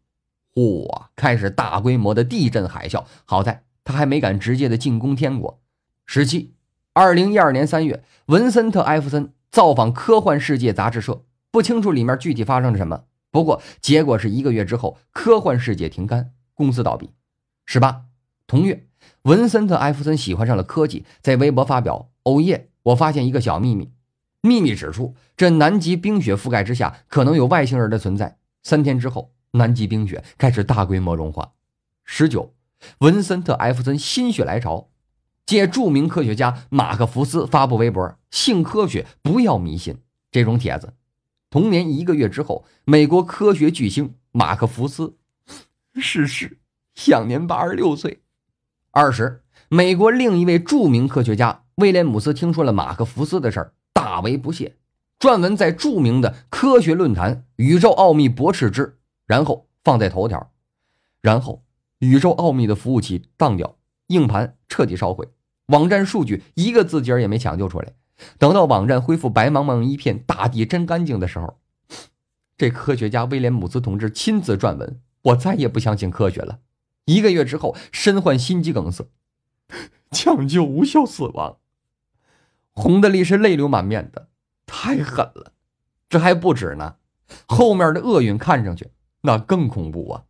嚯，开始大规模的地震海啸。好在他还没敢直接的进攻天国。十七，二零一二年三月，文森特·艾弗森造访科幻世界杂志社，不清楚里面具体发生了什么。不过结果是一个月之后，科幻世界停刊。公司倒闭。十八，同月，文森特·艾弗森喜欢上了科技，在微博发表：“哦耶，我发现一个小秘密。秘密指出，这南极冰雪覆盖之下可能有外星人的存在。”三天之后，南极冰雪开始大规模融化。十九，文森特·艾弗森心血来潮，借著名科学家马克·福斯发布微博：“信科学，不要迷信。”这种帖子。同年一个月之后，美国科学巨星马克·福斯。逝世，享年八十六岁。二十，美国另一位著名科学家威廉姆斯听说了马克·福斯的事儿，大为不屑，撰文在著名的科学论坛《宇宙奥秘》驳斥之，然后放在头条。然后，宇宙奥秘的服务器当掉，硬盘彻底烧毁，网站数据一个字节也没抢救出来。等到网站恢复白茫茫一片，大地真干净的时候，这科学家威廉姆斯同志亲自撰文。我再也不相信科学了。一个月之后，身患心肌梗塞，抢救无效死亡。洪德利是泪流满面的，太狠了。这还不止呢，后面的厄运看上去那更恐怖啊。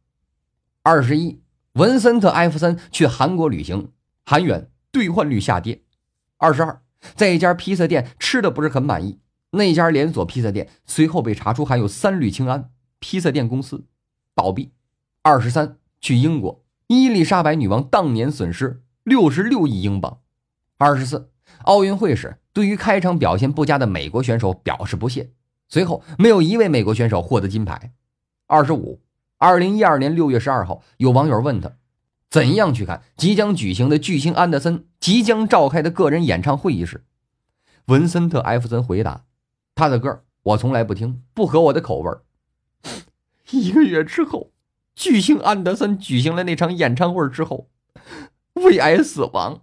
二十一，文森特·艾弗森去韩国旅行，韩元兑换率下跌。二十二，在一家披萨店吃的不是很满意，那家连锁披萨店随后被查出含有三氯氰胺，披萨店公司倒闭。二十三去英国，伊丽莎白女王当年损失六十六亿英镑。二十四，奥运会时对于开场表现不佳的美国选手表示不屑，随后没有一位美国选手获得金牌。二十五，二零一二年六月十二号，有网友问他怎样去看即将举行的巨星安德森即将召开的个人演唱会仪式。文森特·艾弗森回答：“他的歌我从来不听，不合我的口味 一个月之后。巨星安德森举行了那场演唱会之后，胃癌死亡。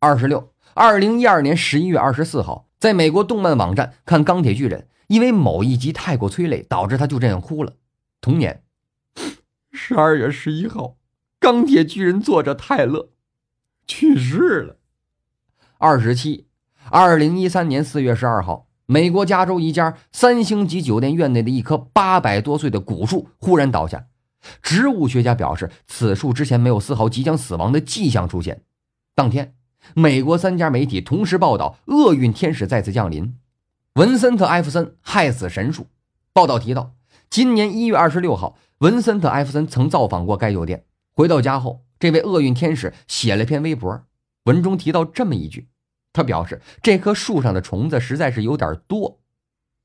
二十六，二零一二年十一月二十四号，在美国动漫网站看《钢铁巨人》，因为某一集太过催泪，导致他就这样哭了。同年 十二月十一号，钢铁巨人作者泰勒去世了。二十七，二零一三年四月十二号，美国加州一家三星级酒店院内的一棵八百多岁的古树忽然倒下。植物学家表示，此树之前没有丝毫即将死亡的迹象出现。当天，美国三家媒体同时报道，厄运天使再次降临。文森特·艾弗森害死神树。报道提到，今年一月二十六号，文森特·艾弗森曾造访过该酒店。回到家后，这位厄运天使写了篇微博，文中提到这么一句：他表示这棵树上的虫子实在是有点多。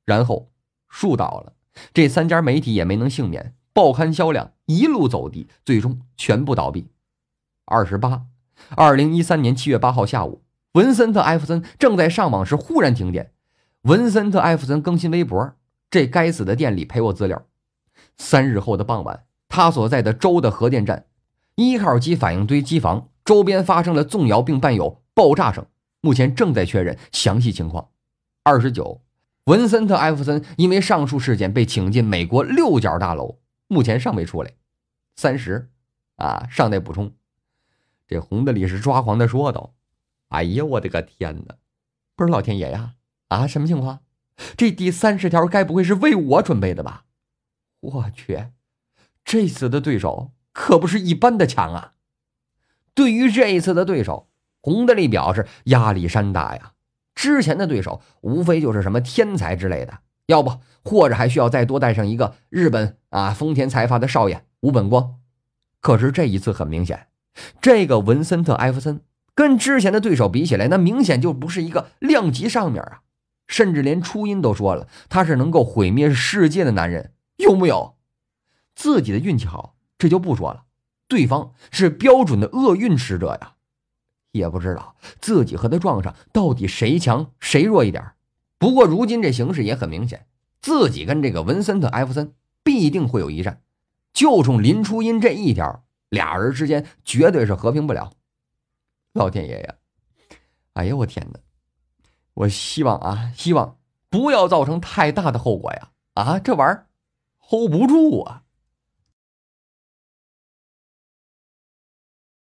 然后，树倒了，这三家媒体也没能幸免。报刊销量一路走低，最终全部倒闭。二十八，二零一三年七月八号下午，文森特·艾弗森正在上网时忽然停电。文森特·艾弗森更新微博：“这该死的店里赔我资料。”三日后的傍晚，他所在的州的核电站一号机反应堆机房周边发生了纵摇并伴有爆炸声，目前正在确认详细情况。二十九，文森特·艾弗森因为上述事件被请进美国六角大楼，目前尚未出来。三十，啊，尚待补充。这红的里是抓狂的说道：“哎呀，我的个天哪！不是老天爷呀！啊，什么情况？这第三十条该不会是为我准备的吧？我去，这次的对手可不是一般的强啊！对于这一次的对手，洪德利表示压力山大呀。之前的对手无非就是什么天才之类的，要不或者还需要再多带上一个日本啊丰田财阀的少爷吴本光。可是这一次很明显。”这个文森特·艾弗森跟之前的对手比起来，那明显就不是一个量级上面啊！甚至连初音都说了，他是能够毁灭世界的男人，有木有？自己的运气好，这就不说了。对方是标准的厄运使者呀，也不知道自己和他撞上，到底谁强谁弱一点。不过如今这形势也很明显，自己跟这个文森特·艾弗森必定会有一战。就冲林初音这一条。俩人之间绝对是和平不了，老天爷呀！哎呀，我天哪！我希望啊，希望不要造成太大的后果呀！啊，这玩意儿 hold 不住啊！